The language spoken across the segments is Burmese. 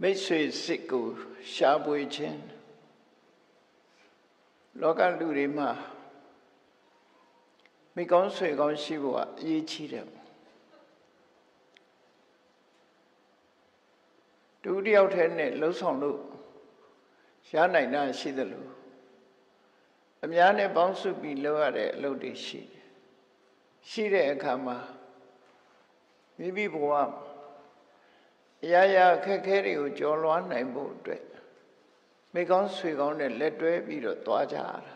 မိတ်ဆွေစစ်ကိုရှားပွေခြင်းလောကလူတွေမှာမိကောင်းဆွေကောင်းရှိဖို့အရေးကြီးတယ်ဒုတိယထဲနဲ့လှုပ်ဆောင်လို့ရနိုင်တာရှိသလိုအများနဲ့ပေါင်းစုပြီးလုပ်ရတဲ့အလုပ်တွေရှိတယ်ရှိတဲ့အခါမှာမိမိဘဝ အရာရာခက်ခဲတွေကိုကျော်လွှားနိုင်ဖို့အတွက်မိကောင်းဆွေကောင်းနဲ့လက်တွဲပြီးတော့သွားကြရတာ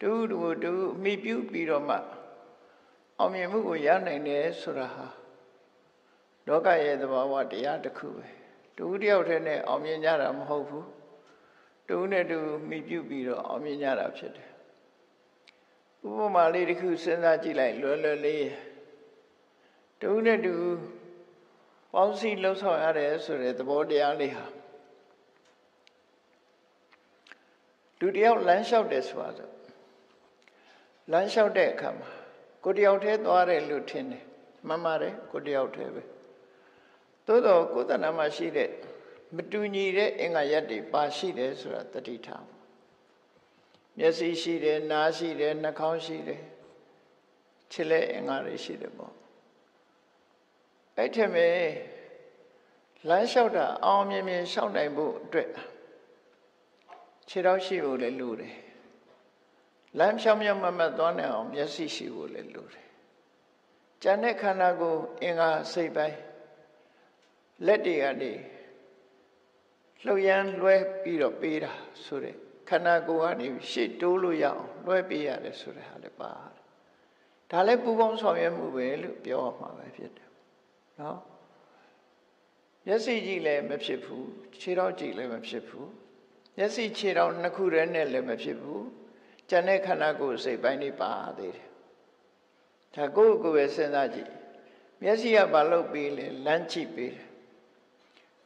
တူတူတူအမိပြုပြီးတော့မှအောင်မြင်မှုကိုရနိုင်တယ်ဆိုတာဟာလောကရဲ့သဘာဝတရားတစ်ခုပဲတူတယောက်တည်းနဲ့အောင်မြင်ကြတာမဟုတ်ဘူးတူနဲ့တူမိပြုပြီးတော့အောင်မြင်ကြတာဖြစ်တယ်ဥပမာလေးတစ်ခုစဉ်းစားကြည့်လိုက်လွယ်လွယ်လေးတူနဲ့တူ ပေါင်းစည်းလှုပ်ဆောင်ရတယ်ဆိုတဲ့သဘောတရားလေးဟာလူတယောက်လမ်းလျှောက်တယ်ဆိုတာဆိုလမ်းလျှောက်တဲ့အခါမှာကိုတယောက်တည်းသွားတယ်လို့ထင်တယ်မှန်ပါတယ်ကိုတယောက်တည်းပဲသို့တော့ကိုယ်တဏ္ဍာမှာရှိတဲ့မတူညီတဲ့အင်္ဂါရက်တွေပါရှိတယ်ဆိုတာတတိထားမျက်စိရှိတယ်နားရှိတယ်နှာခေါင်းရှိတယ်ခြေလက်အင်္ဂါတွေရှိတယ်ပေါ့ အဲ့ထက်မဲ့လမ်းလျှောက်တာအောင်မြင်မြင်လျှောက်နိုင်ဖို့အတွက်ခြေတော်ရှိဖို့လည်းလိုတယ်လမ်းဖြောင်းမြောင်းမမတ်သွားနိုင်အောင်မျက်စိရှိဖို့လည်းလိုတယ်ကြံတဲ့ခန္ဓာကိုအင်္ဂါစိတ်ပိုင်းလက်တွေကနေလှုပ်ရမ်းလွှဲပြီးတော့ပေးတာဆိုတဲ့ခန္ဓာကိုယ်ကနေရှေ့တိုးလို့ရအောင်လွှဲပေးရတယ်ဆိုတဲ့ဟာလည်းပါတယ်ဒါလည်းပူပေါင်းဆောင်ရွက်မှုပဲလို့ပြောရမှာပဲဖြစ်တယ် နော်မျက်စိကြည့်လည်းမဖြစ်ဘူးခြေထောက်ကြည့်လည်းမဖြစ်ဘူးမျက်စိခြေထောက်နှစ်ခုတည်းနဲ့လည်းမဖြစ်ဘူးကျန်တဲ့ခန္ဓာကိုယ်စိတ်ပိုင်းတွေပါသေးတယ်ဒါကိုယ့်ကိုယ်ပဲစဉ်းစားကြည့်မျက်စိကဘာလုပ်ပြီးလဲလမ်းကြည့်ပြီးတယ်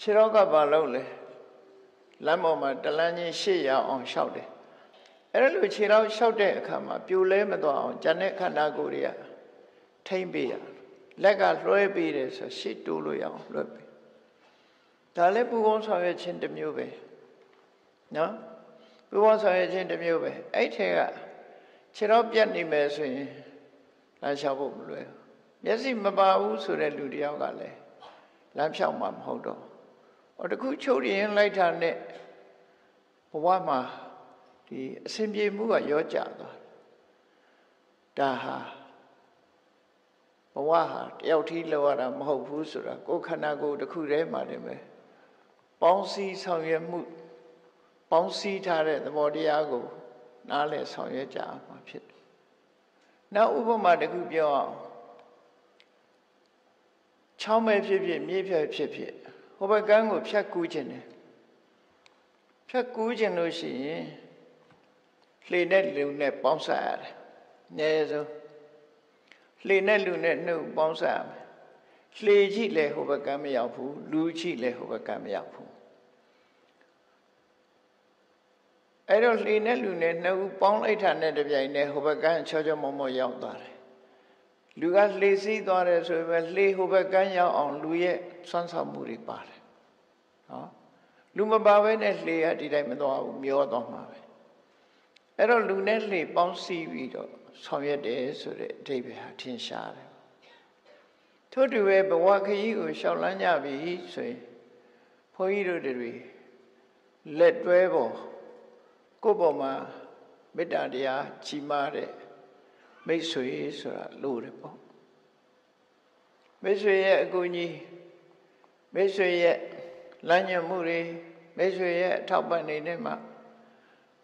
ခြေထောက်ကဘာလုပ်လဲလမ်းပေါ်မှာတလန်းချင်းရှေ့ရအောင်လျှောက်တယ်အဲ့လိုခြေထောက်လျှောက်တဲ့အခါမှာပြိုလဲမသွားအောင်ကျန်တဲ့ခန္ဓာကိုယ်တွေကထိမ့်ပေးရ လက်ကလွှဲပေးတယ်ဆိုရှေ့တိုးလို့ရအောင်လွှဲပေးဒါလည်းပူပေါင်းဆောင်ရွက်ခြင်းတစ်မျိုးပဲနော်ပူပေါင်းဆောင်ရွက်ခြင်းတစ်မျိုးပဲအဲ့ထဲကခြေတော့ပြတ်နေမယ်ဆိုရင်လမ်းလျှောက်ဖို့မလွယ်ဘူးမျက်စိမပါဘူးဆိုတဲ့လူတယောက်ကလည်းလမ်းဖြောက်မှာမဟုတ်တော့ဟောတခုချုပ်ရင်လိုက်တာနဲ့ဘဝမှာဒီအစဉ်ပြေမှုကရောကြသွားဒါဟာဘ ဝဟာတယောက်ထီးလောက်ရတာမဟုတ်ဘူးဆိုတာကိုယ်ခန္ဓာကိုယ်တစ်ခုတည်းမှာနေပဲပေါင်းစည်းဆောင်ရွက်မှုပေါင်းစည်းထားတဲ့သဘောတရားကို နားလည်ဆောင်ရွက်ကြမှာဖြစ်တယ်။နောက်ဥပမာတစ်ခုပြောအောင်ချောင်းပဲဖြစ်ဖြစ်မြေဖြတ်ဖြစ်ဖြစ်ဟိုဘက်ကန်းကိုဖြတ်ကူးခြင်းတယ်ဖြတ်ကူးခြင်းလို့ရှိရင်လှေနဲ့လူနဲ့ပေါင်းစားရတယ်။အနည်းဆုံး လှေနဲ့လူနဲ့နှုတ်ပေါင်းစားရမယ်။လှေကြည့်လဲဟိုဘက်ကန်းမရောက်ဘူးလူကြည့်လဲဟိုဘက်ကန်းမရောက်ဘူးအဲ့တော့လှေနဲ့လူနဲ့နှစ်ဦးပေါင်းလိုက်တာနဲ့တပြိုင်တည်းဟိုဘက်ကန်းချောချောမောမောရောက်သွားတယ်လူကလှေစီးသွားတယ်ဆိုရင်လှေဟိုဘက်ကန်းရောက်အောင်လူရဲ့ဆွမ်းဆောင်မှုတွေပါတယ်နော်လူမပါဘဲနဲ့လှေကဒီတိုင်းမသွားဘူးမျောသွားမှာပဲအဲ့တော့လူနဲ့လှေပေါင်းစည်းပြီးတော့ ဆောင်ရွက်တယ်ဆိုတဲ့အဓိပ္ပာယ်ဟာထင်ရှားတယ်ထို့တူပဲဘဝခရီးကိုရှောက်လန်းကြပြီဆိုရင်ဘုန်းကြီးတို့တွေလက်တွဲပေါ်ကိုယ့်ပေါ်မှာမေတ္တာတရားကြီးမားတဲ့မိတ်ဆွေဆိုတာလို့တယ်ပေါ့မိတ်ဆွေရဲ့အကူအညီမိတ်ဆွေရဲ့လမ်းညွှန်မှုတွေမိတ်ဆွေရဲ့အထောက်ပံ့နေတဲ့မှာ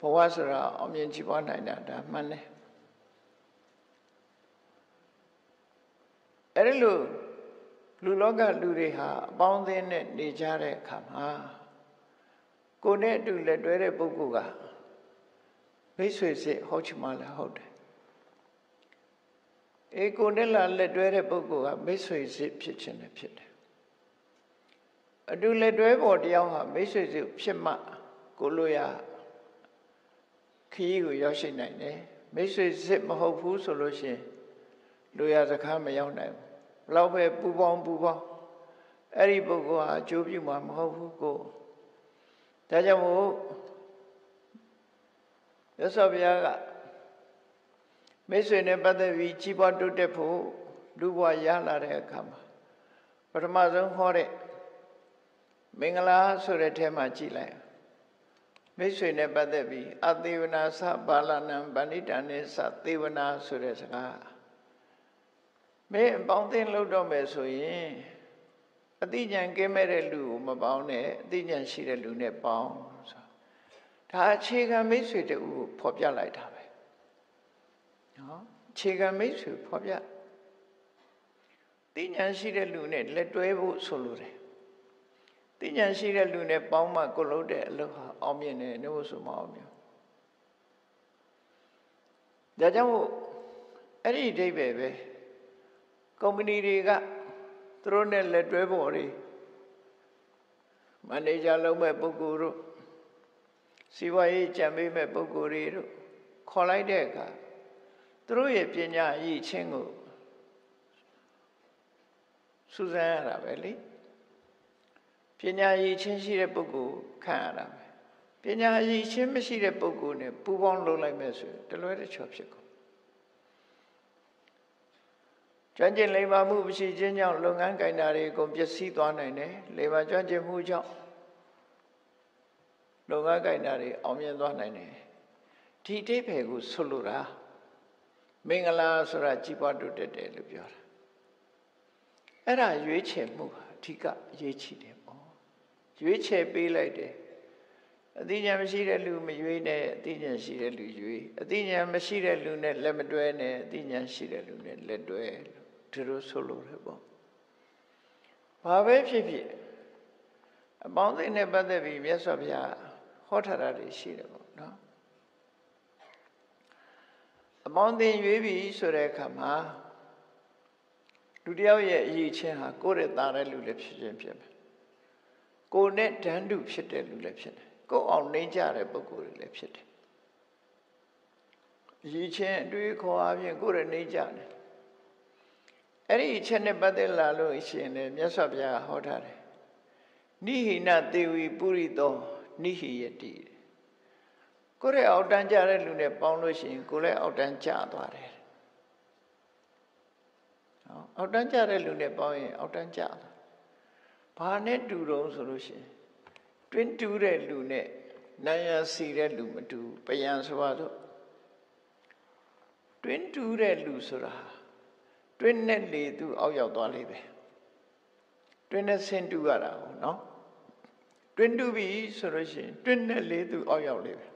ဘဝဆိုတာအောင်မြင်ကြည်ပွားနိုင်တာဒါမှန်တယ် အဲ့ဒီလိုလူလောကလူတွေဟာအပေါင်းအသင်းနဲ့နေကြတဲ့အခါမှာကိုယ်နဲ့အတူလက်တွဲတဲ့ပုဂ္ဂိုလ်ကမိတ်ဆွေစစ်ဟုတ်ချင်မှလည်းဟုတ်တယ်အေကိုနဲ့လာလက်တွဲတဲ့ပုဂ္ဂိုလ်ကမိတ်ဆွေစစ်ဖြစ်ခြင်းနဲ့ဖြစ်တယ်အတူလက်တွဲပေါ်တယောက်ဟာမိတ်ဆွေစစ်ဖြစ်မှကိုလိုရခရီးကိုရောက်ရှိနိုင်တယ်မိတ်ဆွေစစ်မဟုတ်ဘူးဆိုလို့ရှိရင် လူရစကားမရောက်နိုင်ဘူးဘလောက်ပဲပူပေါင်းပူပေါင်းအဲ့ဒီပုဂ္ဂိုလ်ဟာအကျိုးပြုမှာမဟုတ်ဘူးကိုဒါကြောင့်မို့ရသော်ဘုရားကမိတ်ဆွေနဲ့ပတ်သက်ပြီးကြီးပွားတိုးတက်ဖို့လူဘဝရလာတဲ့အခါမှာပထမဆုံးဟောတဲ့မင်္ဂလာဆိုတဲ့ထဲမှာကြည်လိုက်မိတ်ဆွေနဲ့ပတ်သက်ပြီးအသေးဝနာသဘာလနံဗန္ဓိတန်နေသသေဝနာဆိုတဲ့စကား မင်းအပေါင်းအသင်းလုပ်တော့မယ်ဆိုရင်အတိညာကင်းမဲ့တဲ့လူကိုမပေါင်းနဲ့အတိညာရှိတဲ့လူနဲ့ပေါင်းဆိုဒါအခြေခံမိတ်ဆွေတူကိုဖော်ပြလိုက်တာပဲနော်အခြေခံမိတ်ဆွေဖော်ပြတိညာရှိတဲ့လူနဲ့လက်တွဲဖို့ဆိုလိုတယ်တိညာရှိတဲ့လူနဲ့ပေါင်းမှကိုလို့တဲ့အလုပ်ဟာအောင်မြင်တယ်လို့ဆိုမအောင်မြင်ဒါကြောင့်မို့အဲ့ဒီအဓိပ္ပာယ်ပဲ ကုမ္ပဏီတွေကသူတို့နဲ့လက်တွဲဖို့တွေမန်နေဂျာလုပ်မဲ့ပုဂ္ဂိုလ်တို့စီးပွားရေးကြံပေးမဲ့ပုဂ္ဂိုလ်တွေတို့ခေါ်လိုက်တဲ့အခါသူတို့ရဲ့ပညာအရေးချင်းကိုစူးစမ်းရတာပဲလေပညာရည်ချင်းရှိတဲ့ပုဂ္ဂိုလ်ခံရတာပဲပညာရည်ချင်းမရှိတဲ့ပုဂ္ဂိုလ်နဲ့ပူးပေါင်းလုပ်လိုက်မဲ့ဆိုတလွဲတချော်ဖြစ်ကုန် ကျွမ်းကျင်လိမ္မာမှုမရှိခြင်းကြောင့်လုပ်ငန်းကိုင်တာတွေအကုန်ပျက်စီးသွားနိုင်တယ်လိမ္မာကျွမ်းကျင်မှုကြောင့်လုပ်ငန်းကိုင်တာတွေအောင်မြင်သွားနိုင်တယ်ဒီအိဗေကိုဆွလို့တာမင်္ဂလာဆိုတာကြီးပွားတိုးတက်တယ်လို့ပြောတာအဲ့ဒါရွေးချယ်မှုဟာအဓိကအရေးကြီးတယ်ပေါ့ရွေးချယ်ပေးလိုက်တယ်အသိဉာဏ်မရှိတဲ့လူမရွေးနဲ့အသိဉာဏ်ရှိတဲ့လူရွေးအသိဉာဏ်မရှိတဲ့လူနဲ့လက်မတွဲနဲ့အသိဉာဏ်ရှိတဲ့လူနဲ့လက်တွဲ ဒီလိုဆိုလိုတယ်ပေါ့ဘာပဲဖြစ်ဖြစ်အပေါင်းအသင်းနဲ့ပတ်သက်ပြီးမြတ်စွာဘုရားဟောထားတာတွေရှိတယ်ပေါ့နော်အပေါင်းအသင်းရွေးပြီဆိုတဲ့အခါမှာလူတယောက်ရဲ့အရေးချင်းဟာကိုယ့်ရဲ့သားတဲ့လူလည်းဖြစ်ခြင်းဖြစ်မယ်ကိုယ်နဲ့ဓာန်တုဖြစ်တဲ့လူလည်းဖြစ်တယ်ကိုယ်အောင်နှိမ့်ကြတဲ့ပုဂ္ဂိုလ်တွေလည်းဖြစ်တယ်အရေးချင်းအတွေ့ခေါ်အပြင်ကိုယ်ရဲ့နှိမ့်ကြတယ် အဲ့ဒီအချက်နဲ့ပတ်သက်လာလို့ရှိရင်လည်းမြတ်စွာဘုရားဟောထားတယ်နိဟိနသေဝီပုရိသောနိဟိယတိကိုယ်ရဲ့အောက်တန်းကြတဲ့လူနဲ့ပေါင်းလို့ရှိရင်ကိုယ်လည်းအောက်တန်းကြသွားတယ်အောက်တန်းကြတဲ့လူနဲ့ပေါင်းရင်အောက်တန်းကြတာဘာနဲ့တူတုံးဆိုလို့ရှိရင်တွင်းတူးတဲ့လူနဲ့နာယစီတဲ့လူမတူပယံဆိုပါတော့တွင်းတူးတဲ့လူဆိုတာ တွင်းနဲ့လေသူအောက်ရောက်သွားလိမ့်မယ်တွင်းနဲ့ဆင်းတူးရတာဟုတ်နော်တွင်းတူးပြီဆိုလို့ရှိရင်တွင်းနဲ့လေသူအောက်ရောက်လိမ့်မယ်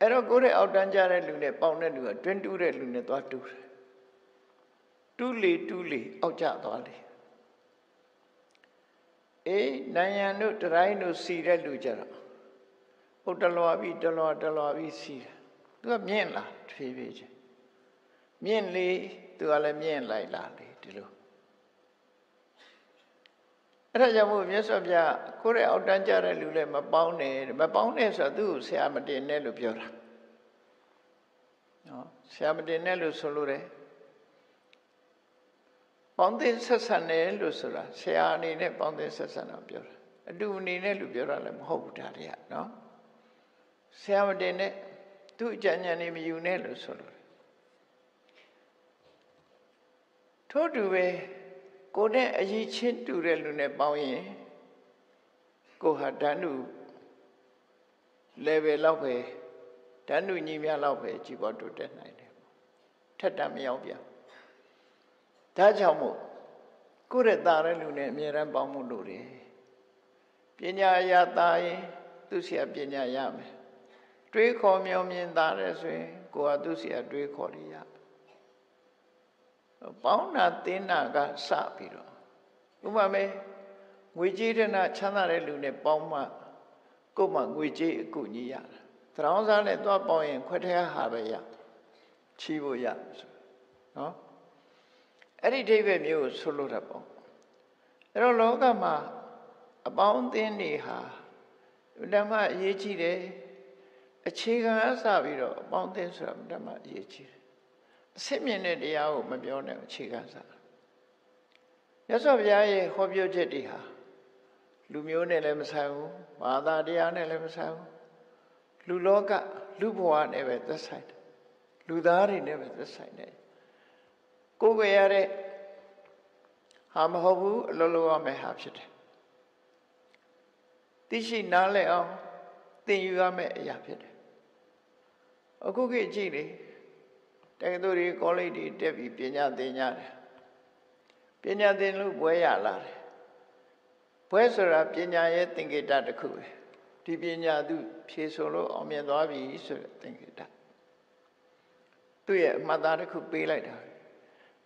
အဲ့တော့ကိုယ်ရဲ့အောက်တန်းကြတဲ့လူနဲ့ပေါင်းတဲ့လူကတွင်းတူးတဲ့လူနဲ့သွားတူးတယ်တူးလေတူးလေအောက်ကျသွားလေအေးနိုင်ရန်တို့တရိုင်းတို့စီတဲ့လူကြတော့ဟုတ်တလွားပြီးတလွားတလွားပြီးစီတယ်သူကမြင့်လာဖြည်းဖြည်းချင်း မြင့်လေသူကလည်းမြင့်လိုက်လာလေဒီလိုအဲ့ဒါကြောင့်မို့မြတ်စွာဘုရားကိုယ့်ရဲ့အောက်တန်းကြတဲ့လူလည်းမပေါင်းနဲ့မပေါင်းနဲ့ဆိုတော့သူ့ကိုဆရာမတင်နဲ့လို့ပြောတာနော်ဆရာမတင်နဲ့လို့ဆိုလို့တယ်ပေါင်းသင်းဆက်ဆံတယ်လို့ဆိုတာဆရာအနေနဲ့ပေါင်းသင်းဆက်ဆံတာပြောတာအတူအနေနဲ့လို့ပြောတာလည်းမဟုတ်ဘူးဒါတွေကနော်ဆရာမတင်နဲ့သူ့အကြံဉာဏ်နေမယူနဲ့လို့ဆိုလို့ ထို့တူပဲကိုနဲ့အရေးချင်းတူတဲ့လူနဲ့ပေါင်းရင်ကိုဟာဓာတ်နု level လောက်ပဲဓာတ်နုညီမြလောက်ပဲကြည်ပေါ်တိုးတက်နိုင်တယ်ထက်တမရောက်ပြန်ဒါကြောင့်မို့ကိုယ့်ရဲ့သားတဲ့လူနဲ့အမြဲတမ်းပေါင်းမှုလို့တယ်ပညာရသားရင်သူဆရာပညာရမယ်တွေးခေါ်မြောင်မြင်သားတယ်ဆိုရင်ကိုကသူဆရာတွေးခေါ်ရရ ပေါင်းတာတင်းတာကစပြီးတော့ဥပမာငွေကြေးတဲ့နာချမ်းသာတဲ့လူနဲ့ပေါင်းမှကို့မှငွေကြေးအကူညီရတာသရောင်းစားနဲ့သွားပေါင်းရင်ခွက်ထဲဟာပဲရချီးဖို့ရဆိုနော်အဲ့ဒီအဓိပ္ပာယ်မျိုးကိုဆိုလိုတာပေါ့အဲ့တော့လောကမှာအပေါင်းအသင်းတွေဟာဓမ္မအရေးကြီးတယ်အခြေခံအစပြီးတော့အပေါင်းအသင်းဆိုတာဓမ္မအရေးကြီးတယ် အစစ်မြင့်တဲ့တရားကိုမပြောနဲ့အခြေခံစားမြတ်စွာဘုရားရဲ့ဟောပြောချက်တွေဟာလူမျိုးနဲ့လည်းမဆိုင်ဘူးဘာသာတရားနဲ့လည်းမဆိုင်ဘူးလူလောကလူဘဝနဲ့ပဲသက်ဆိုင်တယ်လူသားတွေနဲ့ပဲသက်ဆိုင်တယ်ကိုယ်ွယ်ရတဲ့ဟာမဟုတ်ဘူးအလုံးလုံးရမယ်ဟာဖြစ်တယ်သိရှိနားလည်အောင်သင်ယူရမယ့်အရာဖြစ်တယ်အခုခေတ်ကြည့်လေတ က္ကသိုလ်တွေကောလိပ်တွေတက်ပြီးပညာသင်ကြတယ်ပညာသင်လို့ဘွဲရလာတယ်ဘွဲဆိုတာပညာရဲ့သင်္ကေတတစ်ခုပဲဒီပညာသူဖြေဆိုလို့အောင်မြင်သွားပြီဆိုတဲ့သင်္ကေတသူ့ရဲ့အမှတ်သားတစ်ခုပေးလိုက်တာ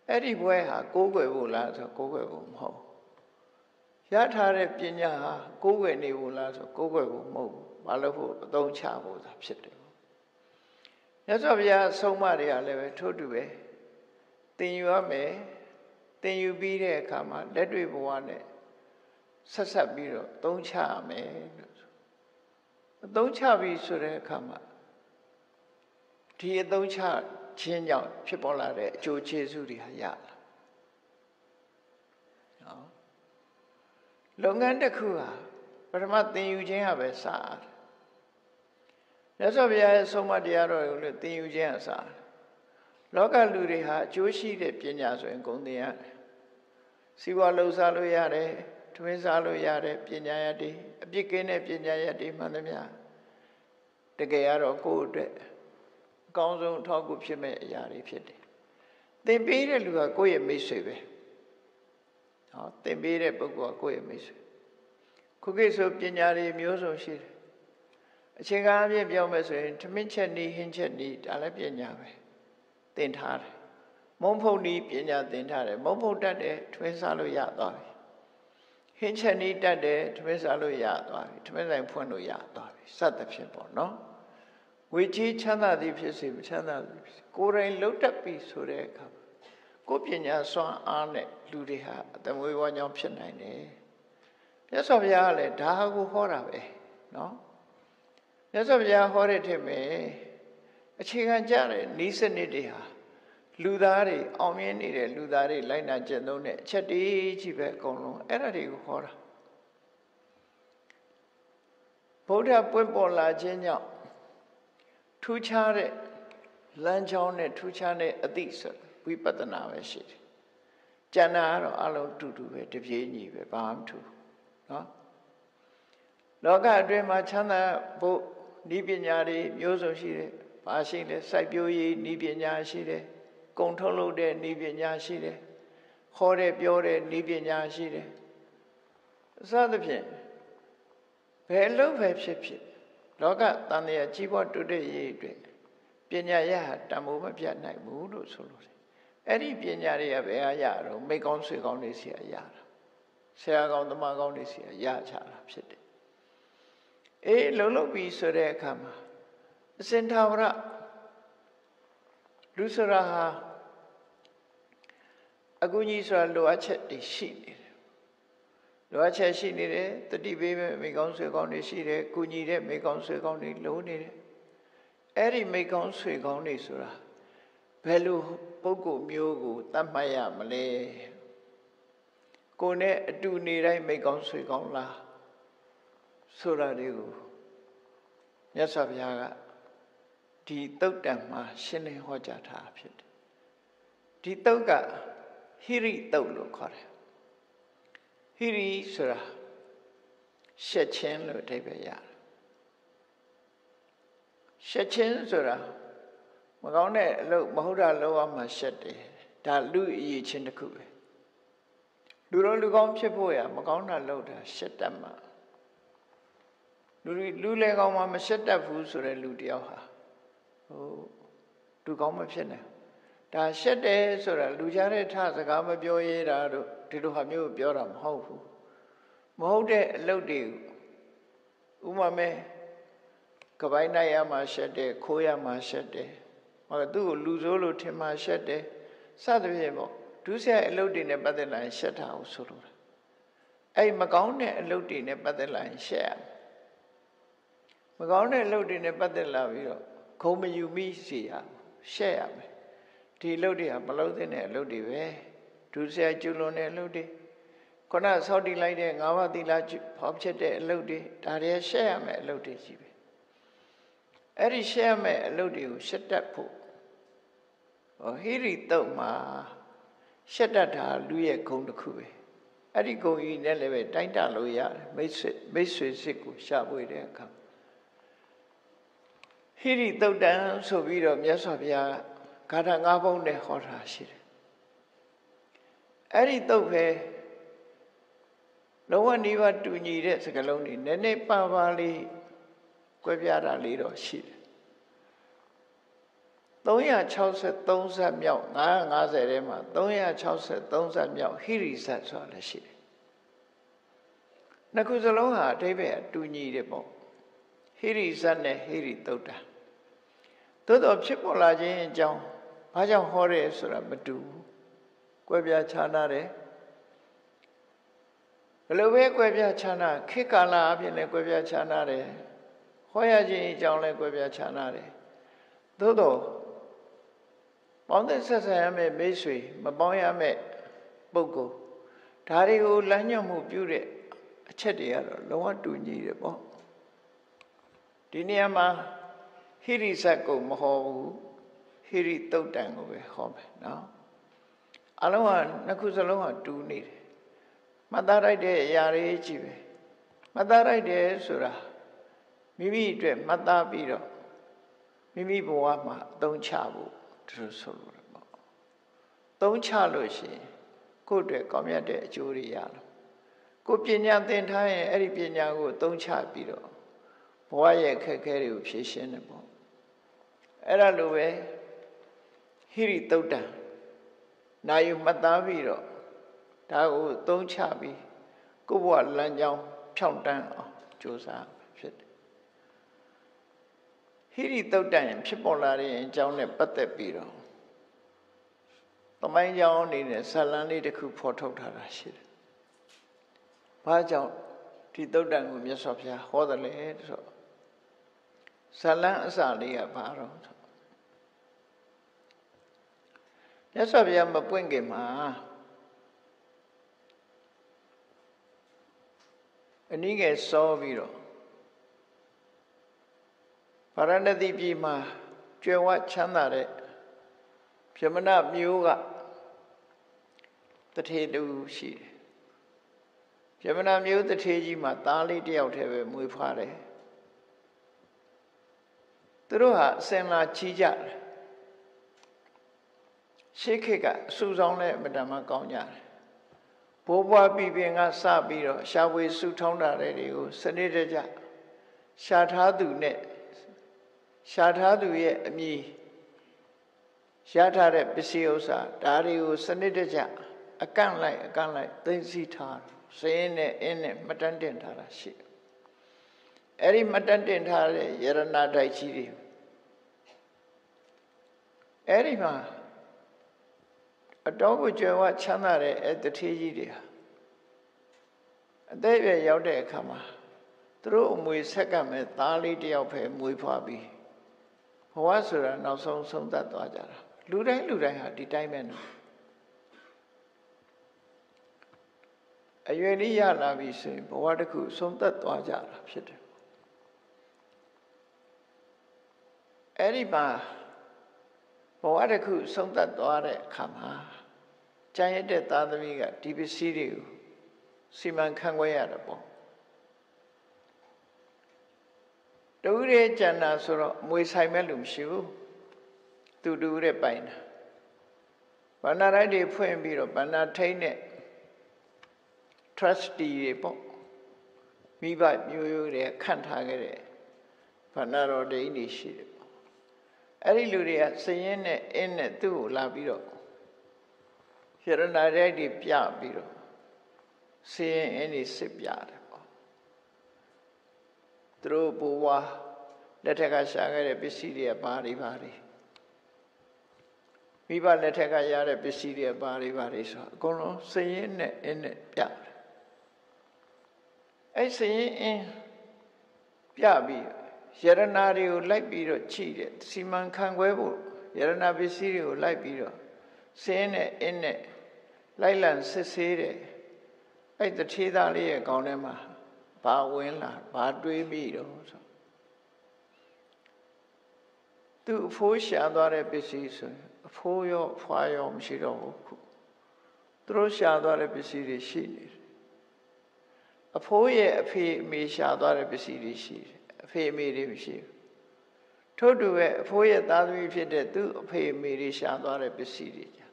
အဲ့ဒီဘွဲဟာကိုးကွယ်ဖို့လားဆိုကိုးကွယ်ဖို့မဟုတ်ရထားတဲ့ပညာဟာကိုးကွယ်နေဖို့လားဆိုကိုးကွယ်ဖို့မဟုတ်ဘူးမလုပ်ဖို့အသုံးချဖို့သာဖြစ်တယ် မြတ်စွာဘုရားဆုံးမတွေကလည်းပဲထို့တူပဲသင်ယူရမယ်သင်ယူပြီးတဲ့အခါမှာလက်တွေ့ဘဝနဲ့ဆက်ဆက်ပြီးတော့သုံးချရမယ်လို့အသုံးချပြီးဆိုတဲ့အခါမှာဒီအသုံးချခြင်းကြောင့်ဖြစ်ပေါ်လာတဲ့အကျိုးကျေးဇူးတွေဟာရလာနော်လုပ်ငန်းတစ်ခုဟာပထမသင်ယူခြင်းဟာပဲစရတယ် မြတ်စွာဘုရားရဲ့ဆုံးမတရားတော်ကိုလည်းသင်ယူခြင်းအစားလောကလူတွေဟာအကျိုးရှိတဲ့ပညာဆိုရင်ဂုဏ်သင်ရတယ်စီးပွားလှုပ်ရှားလို့ရတယ်ထွင်းစားလို့ရတယ်ပညာရတည်အပြစ်ကင်းတဲ့ပညာရတည်မှန်သမျှတကယ်ကတော့ကိုယ့်အတွက်အကောင်းဆုံးအထောက်အကူဖြစ်မဲ့အရာတွေဖြစ်တယ်သင်ပေးတဲ့လူကကိုယ့်ရဲ့မိတ်ဆွေပဲဟောသင်ပေးတဲ့ပုဂ္ဂိုလ်ကကိုယ့်ရဲ့မိတ်ဆွေခုခေတ်ဆိုပညာတွေမျိုးစုံရှိတယ် အခြေခံအဖြစ်ပြောမယ်ဆိုရင်ထမင်းချက်နီးဟင်းချက်နီးဒါလည်းပညာပဲသင်ထားတယ်မုံဖုတ်နီးပညာသင်ထားတယ်မုံဖုတ်တတ်တယ်ထွင်းစားလို့ရသွားပြီဟင်းချက်နီးတတ်တယ်ထွင်းစားလို့ရသွားပြီထွင်းဆိုင်ဖွင့်လို့ရသွားပြီစသဖြင့်ပေါ့နော်ဝေကြီးချမ်းသာသည်ဖြစ်စေမချမ်းသာသည်ဖြစ်စေကိုယ်တိုင်လှုပ်တတ်ပြီဆိုတဲ့အခါကိုယ်ပညာစွမ်းအားနဲ့လူတွေဟာအသမွေးဝါကြောင့်ဖြစ်နိုင်တယ်မြတ်စွာဘုရားကလည်းဒါကိုဟောတာပဲနော် မြတ်စွာဘုရားဟောတဲ့ထက်ပဲအခြေခံကြတဲ့ဤစနစ်တွေဟာလူသားတွေအောင်မြင်နေတဲ့လူသားတွေလိုက်နာကျင့်သုံးတဲ့အချက်တွေကြီးပဲအကုန်လုံးအဲ့ဒါတွေကိုဟောတာဗုဒ္ဓပွင့်ပေါ်လာခြင်းကြောင့်ထူးခြားတဲ့လမ်းကြောင်းနဲ့ထူးခြားတဲ့အသည့်ဆိုဝိပဿနာပဲရှိတယ်။ကျန်တာကတော့အလုံးတူတူပဲတပြေးညီပဲဘာမှမထူးနော်။လောကအတွင်းမှာချမ်းသာဖို့ ဤပညာတွေမျိုးစုံရှိတယ်။ဘာရှိလဲစိုက်ပျိုးရေးဤပညာရှိတယ်။ကုံထုတ်လုပ်တဲ့ဤပညာရှိတယ်။ခေါ်တဲ့ပြောတဲ့ဤပညာရှိတယ်။အစသဖြင့်ဘယ်လို့ပဲဖြစ်ဖြစ်လောကတန်တရားကြီးပွားတိုးတက်ရေးအတွက်ပညာရဟာတန်ဖိုးမပြတ်နိုင်ဘူးလို့ဆိုလို့တယ်။အဲ့ဒီပညာတွေကဘယ်ဟာရတော့မိကောင်းဆွေကောင်းတွေစီရရတာ။ဆရာကောင်းသမားကောင်းတွေစီရရချတာဖြစ်တယ်။ အေးလုံးလုံးပြီးဆိုတဲ့အခါမှာအစင်သာဝရလူစရာဟာအကူကြီးဆိုတာလိုအပ်ချက်တွေရှိနေတယ်လိုအပ်ချက်ရှိနေတယ်တတိပေးမဲ့မိကောင်းဆွေကောင်းတွေရှိတယ်ကုညီတဲ့မိကောင်းဆွေကောင်းတွေလိုနေတယ်အဲ့ဒီမိကောင်းဆွေကောင်းတွေဆိုတာဘယ်လိုပုဂ္ဂိုလ်မျိုးကိုတတ်မှတ်ရမလဲကိုနဲ့အတူနေတိုင်းမိကောင်းဆွေကောင်းလား ဆိုတာတွေကိုမြတ်စွာဘုရားကဒီတုတ်တံမှာ ရှင်းလင်းဟောကြားထားဖြစ်တယ်ဒီတုတ်ကဟိရိတုတ်လို့ခေါ်တယ်ဟိရိဆိုတာရှက်ချင်းလို့အဓိပ္ပာယ်ရတယ်ရှက်ချင်းဆိုတာမကောင်းတဲ့အလုပ်မဟုတ်တာလုပ်ရမှရှက်တယ်ဒါလူအရေးချင်းတစ်ခုပဲလူတော်လူကောင်းဖြစ်ဖို့ရမကောင်းတာလုပ်တာရှက်တတ်မှာ လူလူလေကောင်းမှမရှက်တတ်ဘူးဆိုတဲ့လူတယောက်ဟာဟိုလူကောင်းမဖြစ်နိုင်ဒါရှက်တယ်ဆိုတာလူကြားတဲ့ထစကားမပြောရတာတို့ဒီလိုဟာမျိုးပြောတာမဟုတ်ဘူးမဟုတ်တဲ့အလုပ်တွေဥမာမဲကပိုင်းနိုင်ရမှာရှက်တယ်ခိုးရမှာရှက်တယ်ဟောသူ့ကိုလူဆိုးလို့ထင်မှရှက်တယ်စသဖြင့်ပေါ့ဒုစရိုက်အလုပ်တွေနဲ့ပတ်သက်လာရင်ရှက်တာကိုဆိုလိုတာအဲ့မကောင်းတဲ့အလုပ်တွေနဲ့ပတ်သက်လာရင်ရှက်ရမ ကောင်းတဲ့အလုပ်တွေနဲ့ပတ်သက်လာပြီးတော့ခုံမယူမိစီရရှက်ရမယ်ဒီအလုပ်တွေကမလုပ်သင့်တဲ့အလုပ်တွေပဲဒုစရိုက်ကျွလွန်တဲ့အလုပ်တွေခုနဆောက်တည်လိုက်တဲ့ငါးပါးသီလဖောက်ဖြစ်တဲ့အလုပ်တွေဒါတွေရှက်ရမယ်အလုပ်တွေကြီးပဲအဲ့ဒီရှက်ရမယ်အလုပ်တွေကိုရှက်တတ်ဖို့ဟောဟိရိတုတ်မှာရှက်တတ်တာလူရဲ့ဂုဏ်တစ်ခုပဲအဲ့ဒီဂုဏ်ကြီးနဲ့လည်းပဲတိုင်းတလို့ရတယ်မိတ်ဆွေမိတ်ဆွေစစ်ကိုရှာပွေတဲ့အခါ ဟိရိတုတ်တံဆိုပြီးတော့မြတ်စွာဘုရားဂါထာ၅ပုံနဲ့ဟောတာရှိတယ်အဲ့ဒီတုတ်ပဲလုံးဝနိဗ္ဗာန်တူညီတဲ့စကားလုံးတွေနည်းနည်းပါပါလေးကွဲပြားတာလေးတော့ရှိတယ်363ဇက်မြောက်950ထဲမှာ363ဇက်မြောက်ဟိရိဇတ်ဆိုတာလည်းရှိတယ်နှစ်ခုစလုံးဟာအတိပ္ပယ်အတူညီတယ်ပေါ့ဟိရိဇတ်နဲ့ဟိရိတုတ်တာ သို့တော့ဖြစ်ပေါ်လာခြင်းအကြောင်းဘာကြောင့်ဟောရဲဆိုတာမတူဘူးကွဲပြားခြားနာတယ်ဘယ်လိုပဲကွဲပြားခြားနာခေတ်ကာလအပြင်လည်းကွဲပြားခြားနာတယ်ဟောရခြင်းအကြောင်းလည်းကွဲပြားခြားနာတယ်သို့တော့ပေါင်းတဲ့ဆက်ဆံရမယ့်မိတ်ဆွေမပေါင်းရမယ့်ပုဂ္ဂိုလ်ဒါတွေကိုလမ်းညွှန်မှုပြုတဲ့အချက်တွေကတော့လုံးဝတူညီတယ်ပေါ့ဒီနေရာမှာ ဟိရိဇတ်ကိုမဟောဘူးဟိရိတုတ်တန်ကိုပဲဟောမယ်နော်အလုံးကနှစ်ခုစလုံးကတူနေတယ်မှတ်သားလိုက်တဲ့အရာတွေကြီးပဲမှတ်သားလိုက်တယ်ဆိုတာမိမိအတွက်မှတ်သားပြီးတော့မိမိဘဝမှာအသုံးချဖို့သူတို့ဆိုလိုတယ်ပေါ့သုံးချလို့ရှိရင်ကိုယ့်အတွက်ကောင်းမြတ်တဲ့အကျိုးတွေရလာကိုပညာသင်ထားရင်အဲ့ဒီပညာကိုသုံးချပြီးတော့ဘဝရဲ့အခက်အခဲတွေကိုဖြေရှင်းတယ်ပေါ့ အဲ့ဒါလိုပဲဟိရိတုတ်တံနာယူမှတ်သားပြီးတော့ဒါကိုသုံးချပြီးကိုယ့်ဘဝလမ်းကြောင်းဖြောင့်တန်းအောင်ကြိုးစားဖြစ်တယ်ဟိရိတုတ်တန်ဖြစ်ပေါ်လာတဲ့အကြောင်းနဲ့ပတ်သက်ပြီးတော့သမိုင်းကြောင်းအနေနဲ့ဇာလန်းလေးတစ်ခုဖော်ထုတ်ထားတာရှိတယ်။ဘာကြောင့်ဒီတုတ်တန်ကိုမြတ်စွာဘုရားဟောတယ်လဲဆိုဇာလန်းအစလေးကဘာတော့ မြတ်စွာဘုရားမပွင့်ခင်မှာအနည်းငယ်စောပြီးတော့ဗာရဏသီပြည်မှာကျွယ်ဝချမ်းသာတဲ့ပြမနာမျိုးကတထေတူရှိတယ်ပြမနာမျိုးတထေကြီးမှာသားလေးတယောက်တည်းပဲမွေးဖွားတယ်သူတို့ဟာအစင်လာချီးကြတယ် ရှေးခေတ်ကအဆူဆောင်တဲ့အမတမကောင်းကြတယ်ဘိုးဘွားပြည်ပင်ကစပြီးတော့ရှားဝေစုထောင်းတာတွေကိုစနစ်တကျရှာထားသူနဲ့ရှာထားသူရဲ့အမည်ရထားတဲ့ပစ္စည်းဥစ္စာဒါတွေကိုစနစ်တကျအကန့်လိုက်အကန့်လိုက်သိသိထားစင်းနဲ့အင်းနဲ့မတန်းတင်ထားတာရှိတယ်အဲ့ဒီမတန်းတင်ထားတဲ့ယရနာတိုက်ကြီးတွေအဲ့ဒီမှာ အတော်ကိုကြွယ်ဝချမ်းသာတဲ့အဲ့တထေးကြီးတွေဟာအသက်အရွယ်ရောက်တဲ့အခါမှာသူတို့အမွေဆက်ကမဲ့သားလေးတယောက်ပဲမွေးဖွားပြီးဘဝဆိုတာနောက်ဆုံးဆုံးသက်သွားကြတာလူတိုင်းလူတိုင်းဟာဒီတိုင်းပဲနော်အရွယ်လေးရလာပြီဆိုရင်ဘဝတစ်ခုဆုံးသက်သွားကြတာဖြစ်တယ်အဲ့ဒီမှာ ဘဝတစ်ခုဆုံးသက်သွားတဲ့အခါမှာကျန်ရတဲ့သားသမီးကဒီပစ္စည်းတွေကိုစီမံခန့်ခွဲရတယ်ပေါ့တူရဲကျန်တာဆိုတော့မွေဆိုင်မဲ့လူမရှိဘူးသူတူရဲပိုင်တာဗန္နာရိုက်တွေဖွင့်ပြီးတော့ဗန္နာထိန်တဲ့ trustee တွေပေါ့မိဘမျိုးရိုးတွေခန့်ထားခဲ့တဲ့ဗန္နာတော်ဒိန်းတွေရှိတယ်ပေါ့ အဲ့ဒီလူတွေကစရင်နဲ့အင်းနဲ့သူ့ကိုလာပြီးတော့ရဏရိုက်တွေပြပြီးတော့စရင်အင်းတွေစစ်ပြတယ်ပေါ့သူတို့ဘဝလက်ထက်ကရှာခဲ့တဲ့ပစ္စည်းတွေကဘာတွေဘာတွေမိဘလက်ထက်ကရတဲ့ပစ္စည်းတွေဘာတွေဘာတွေဆိုအကုန်လုံးစရင်နဲ့အင်းနဲ့ပြတယ်အဲ့စရင်အင်းပြပြီး ယရနာတွေကိုလိုက်ပြီးတော့ချိတယ်စီမံခန့်ခွဲဖို့ယရနာပစ္စည်းတွေကိုလိုက်ပြီးတော့စင်းနဲ့အင်းနဲ့လိုက်လံစစ်ဆေးတယ်ပအဲ့တထေးသားလေးရဲ့ခေါင်းထဲမှာဘာဝင်လာဘာတွေးမိတော့ဆိုသူအဖိုးရှာသွားတဲ့ပစ္စည်းဆိုရင်အဖိုးရောဖွာရောမရှိတော့ဘူးခုသူတို့ရှာသွားတဲ့ပစ္စည်းတွေရှိနေတယ်အဖိုးရဲ့အဖေအမေရှာသွားတဲ့ပစ္စည်းတွေရှိတယ် အဖေအမေတွေမရှိဘူးထို့တူပဲအဖိုးရဲ့သားသမီးဖြစ်တဲ့သူအဖေအမေတွေရှာသွားတဲ့ပစ္စည်းတွေကြာ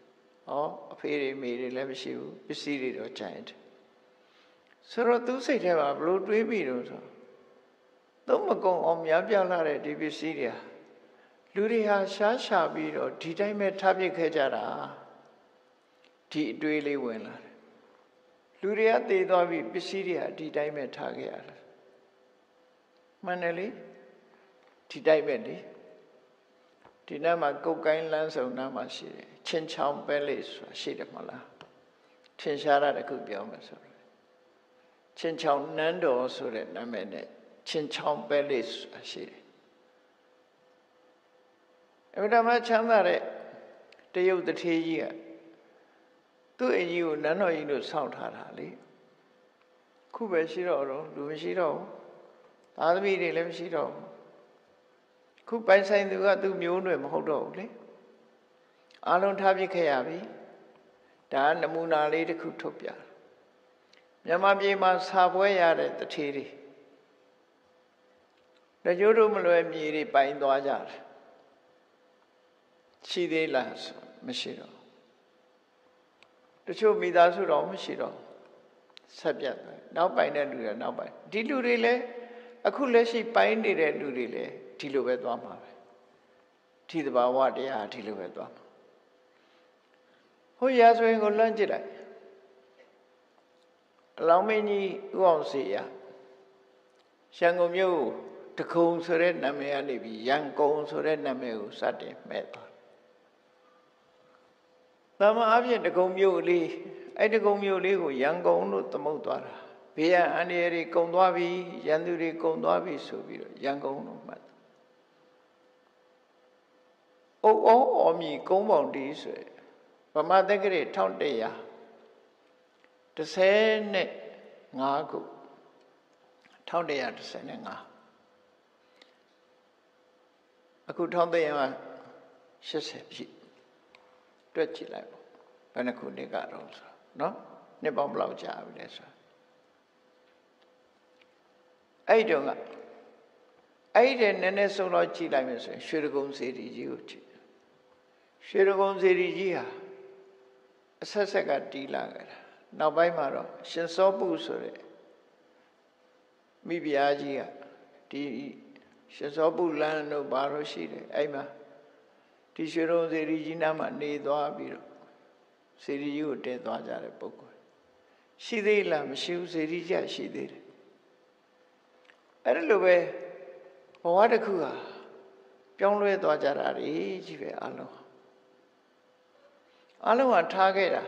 ဟောအဖေတွေအမေတွေလည်းမရှိဘူးပစ္စည်းတွေတော့ကြိုင်တယ်ဆိုတော့သူစိတ်ထဲမှာဘလို့တွေးပြီးတော့ဆိုသုံးမကုံအောင်များပြားလာတဲ့ဒီပစ္စည်းတွေလူတွေဟာရှားရှာပြီးတော့ဒီတိုင်းပဲထားပစ်ခဲ့ကြတာဒီအတွေးလေးဝင်လာတယ်လူတွေကတည်သွားပြီပစ္စည်းတွေကဒီတိုင်းပဲထားခဲ့ရတယ် မှန်တယ်လေဒီတိုင်းပဲလေဒီနားမှာကုတ်ကိုင်းလမ်းစုံနားမှာရှိတယ်ချင်းချောင်းပဲလေးဆိုတာရှိတယ်မဟုတ်လားထင်ရှားတာတခုပြောမယ်ဆိုတော့ချင်းချောင်းနန်းတော်ဆိုတဲ့နာမည်နဲ့ချင်းချောင်းပဲလေးဆိုတာရှိတယ်အမြဲတမ်းချမ်းသာတဲ့တရုတ်တထေးကြီးကသူ့အင်ကြီးကိုနန်းတော်ကြီးလို့စောင့်ထားတာလေခုပဲရှိတော့တော့လူမရှိတော့ဘူး သားသမီးတွေလည်းမရှိတော့ဘူးခုပိုင်ဆိုင်သူကသူ့မျိုးနွယ်မဟုတ်တော့ဘူးလေအလုံးထားပြခဲ့ရပြီဒါနမူနာလေးတစ်ခုထုတ်ပြမြန်မာပြည်မှာစာပွဲရတဲ့တထေးတွေတကြိုးတို့မလွယ်မြေတွေပိုင်သွားကြတယ်ရှိသေးလားမရှိတော့တချို့မိသားစုတော်မရှိတော့ဆက်ပြတ်တယ်နောက်ပိုင်တဲ့လူတွေနောက်ပိုင်ဒီလူတွေလည်း အခုလက်ရှိပိုင်နေတဲ့လူတွေလည်းဒီလိုပဲသွားမှာပဲဒီတဘာဝတရားဒီလိုပဲသွားမှာဟိုရာဆိုရင်ကိုလွှမ်းကြည့်လိုက်အလောင်းမင်းကြီးဥအောင်စီရရန်ကုန်မြို့တခုံဆိုတဲ့နာမည်ကနေပြီးရန်ကုန်ဆိုတဲ့နာမည်ကိုစတင်မဲ့သွားတမအပြင်တကုံမြို့လေးအဲ့တကုံမြို့လေးကိုရန်ကုန်လို့သမုတ်သွားတာ ဘေးရန်အန္တရာယ်တွေကုံသွားပြီရန်သူတွေကုံသွားပြီဆိုပြီးတော့ရန်ကုန်လို့မှတ်အုပ်အောင်အော်မြီကုန်းပေါင်တီးဆိုဗမာတက္ကရာ1100 15ခု1115အခု1380ပြည့်တွက်ကြည့်လိုက်ပေါ့ဘယ်နှခုနှစ်ကတော့ဆိုနော်နှစ်ပေါင်းဘယ်လောက်ကြာပြီလဲဆို အဲ့တုန်းကအဲ့ဒီနည်းနည်းဆုံးတော့ကြည့်လိုက်မယ်ဆိုရင်ရွှေရကုံစေတီကြီးကိုကြည့်ရွှေရကုံစေတီကြီးဟာအဆက်ဆက်ကတီးလာကြတာနောက်ပိုင်းမှာတော့ရှင်စောပုဆိုတဲ့မိဖုရားကြီးကဒီရှင်စောပုလန်းတို့ဘာလို့ရှိတယ်အဲ့မှာဒီရွှေရုံစေရီကြီးနားမှာနေသွားပြီးတော့စေရီကြီးကိုတည်သွားကြတဲ့ပုဂ္ဂိုလ်ရှိသေးလားမရှိဘူးစေရီကြီးရှိသေးတယ် အဲ့ဒါလိုပဲဘဝတစ်ခုဟာပြောင်းလဲသွားကြတာတွေကြီးပဲအလုံးအလုံးကထားခဲ့တာ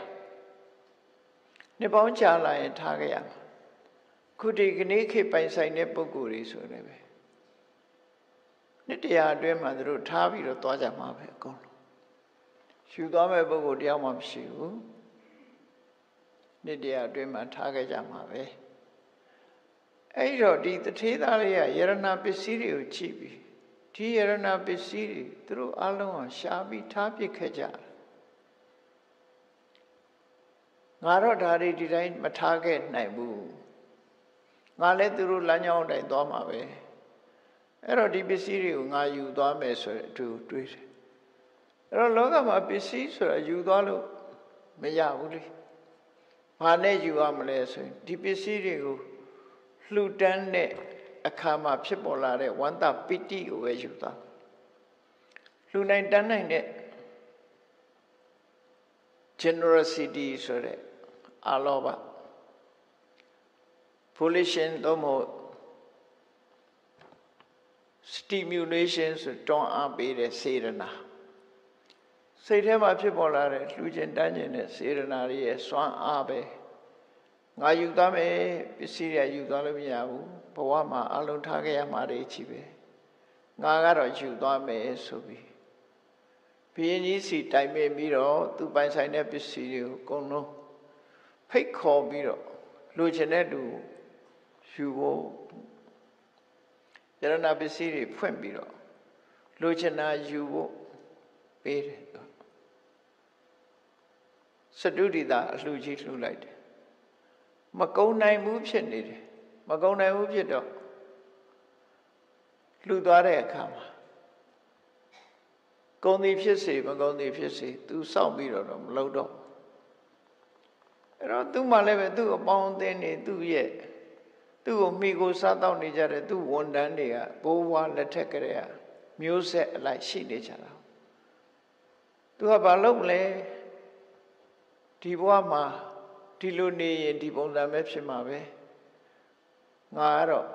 နှစ်ပေါင်းကြာလာရင်ထားခဲ့ရမှာခုဒီကနေ့ခေပိုင်ဆိုင်တဲ့ပုဂ္ဂိုလ်တွေဆိုလည်းပဲနှစ်တရာအတွင်းမှာသူတို့ထားပြီးတော့သွားကြမှာပဲအကုန်လုံးယူသွားမဲ့ပုဂ္ဂိုလ်တယောက်မှမရှိဘူးနှစ်တရာအတွင်းမှာထားခဲ့ကြမှာပဲ အဲ့တော့ဒီတထေးသားလေးကယရဏပစ္စည်းတွေကိုကြည့်ပြီးဒီယရဏပစ္စည်းတွေသူတို့အလုံးအောင်ရှားပြီးထားပစ်ခဲ့ကြတယ်ငါတော့ဒါတွေဒီတိုင်းမထားခဲ့နိုင်ဘူးငါလည်းသူတို့လမ်းကြောင်းတိုင်းသွားမှာပဲအဲ့တော့ဒီပစ္စည်းတွေကိုငါယူသွားမယ်ဆိုတဲ့အတူတွေးတယ်အဲ့တော့လောကမှာပစ္စည်းဆိုတာယူသွားလို့မရဘူးလေဘာနဲ့ယူရမလဲဆိုရင်ဒီပစ္စည်းတွေကို လှူဒန်းတဲ့အခါမှာဖြစ်ပေါ်လာတဲ့ဝန္တာပိတိကိုပဲယူသွားလှူနိုင်တန်းနိုင်တဲ့ generosity ဆိုတဲ့အလောဘ volition သို့မဟုတ် stimulation ဆိုတွန်းအားပေးတဲ့စေရနာစိတ်ထဲမှာဖြစ်ပေါ်လာတဲ့လှူခြင်းတန်းခြင်းတဲ့စေရနာရဲ့စွမ်းအားပဲ ငါယူသွားမယ်ပစ္စည်းရယူသွားလို့မရဘူးဘဝမှာအလုံးထားခဲ့ရမှာတွေချီပဲငါကတော့ယူသွားမယ်ဆိုပြီးဘုရင်ကြီးစီတိုင်ပင်ပြီးတော့သူပိုင်ဆိုင်တဲ့ပစ္စည်းတွေကိုအကုန်လုံးဖိတ်ခေါ်ပြီးတော့လူချင်တဲ့လူယူဖို့ယရဏပစ္စည်းတွေဖွင့်ပြီးတော့လူချင်တာယူဖို့ပေးတယ်စတုဒိတာအလှကြီးလှူလိုက်တယ် မကုံနိုင်ဘူးဖြစ်နေတယ်မကုံနိုင်ဘူးဖြစ်တော့လှူသွားတဲ့အခါမှာကုံသည်ဖြစ်စေမကုံသည်ဖြစ်စေသူစောင့်ပြီးတော့မလုပ်တော့အဲ့တော့သူ့မှလည်းပဲသူ့အပေါင်းအသင်းတွေသူ့ရဲ့သူ့ကိုမိကိုစားတော့နေကြတဲ့သူ့ဝန်တန်းတွေကဘိုးဘွားလက်ထက်ကလေးကမျိုးဆက်အလိုက်ရှိနေကြတာသူကဘာလုပ်မလဲဒီဘဝမှာ ဒီလိုနေရင်ဒီပုံစံပဲဖြစ်မှာပဲငါကတော့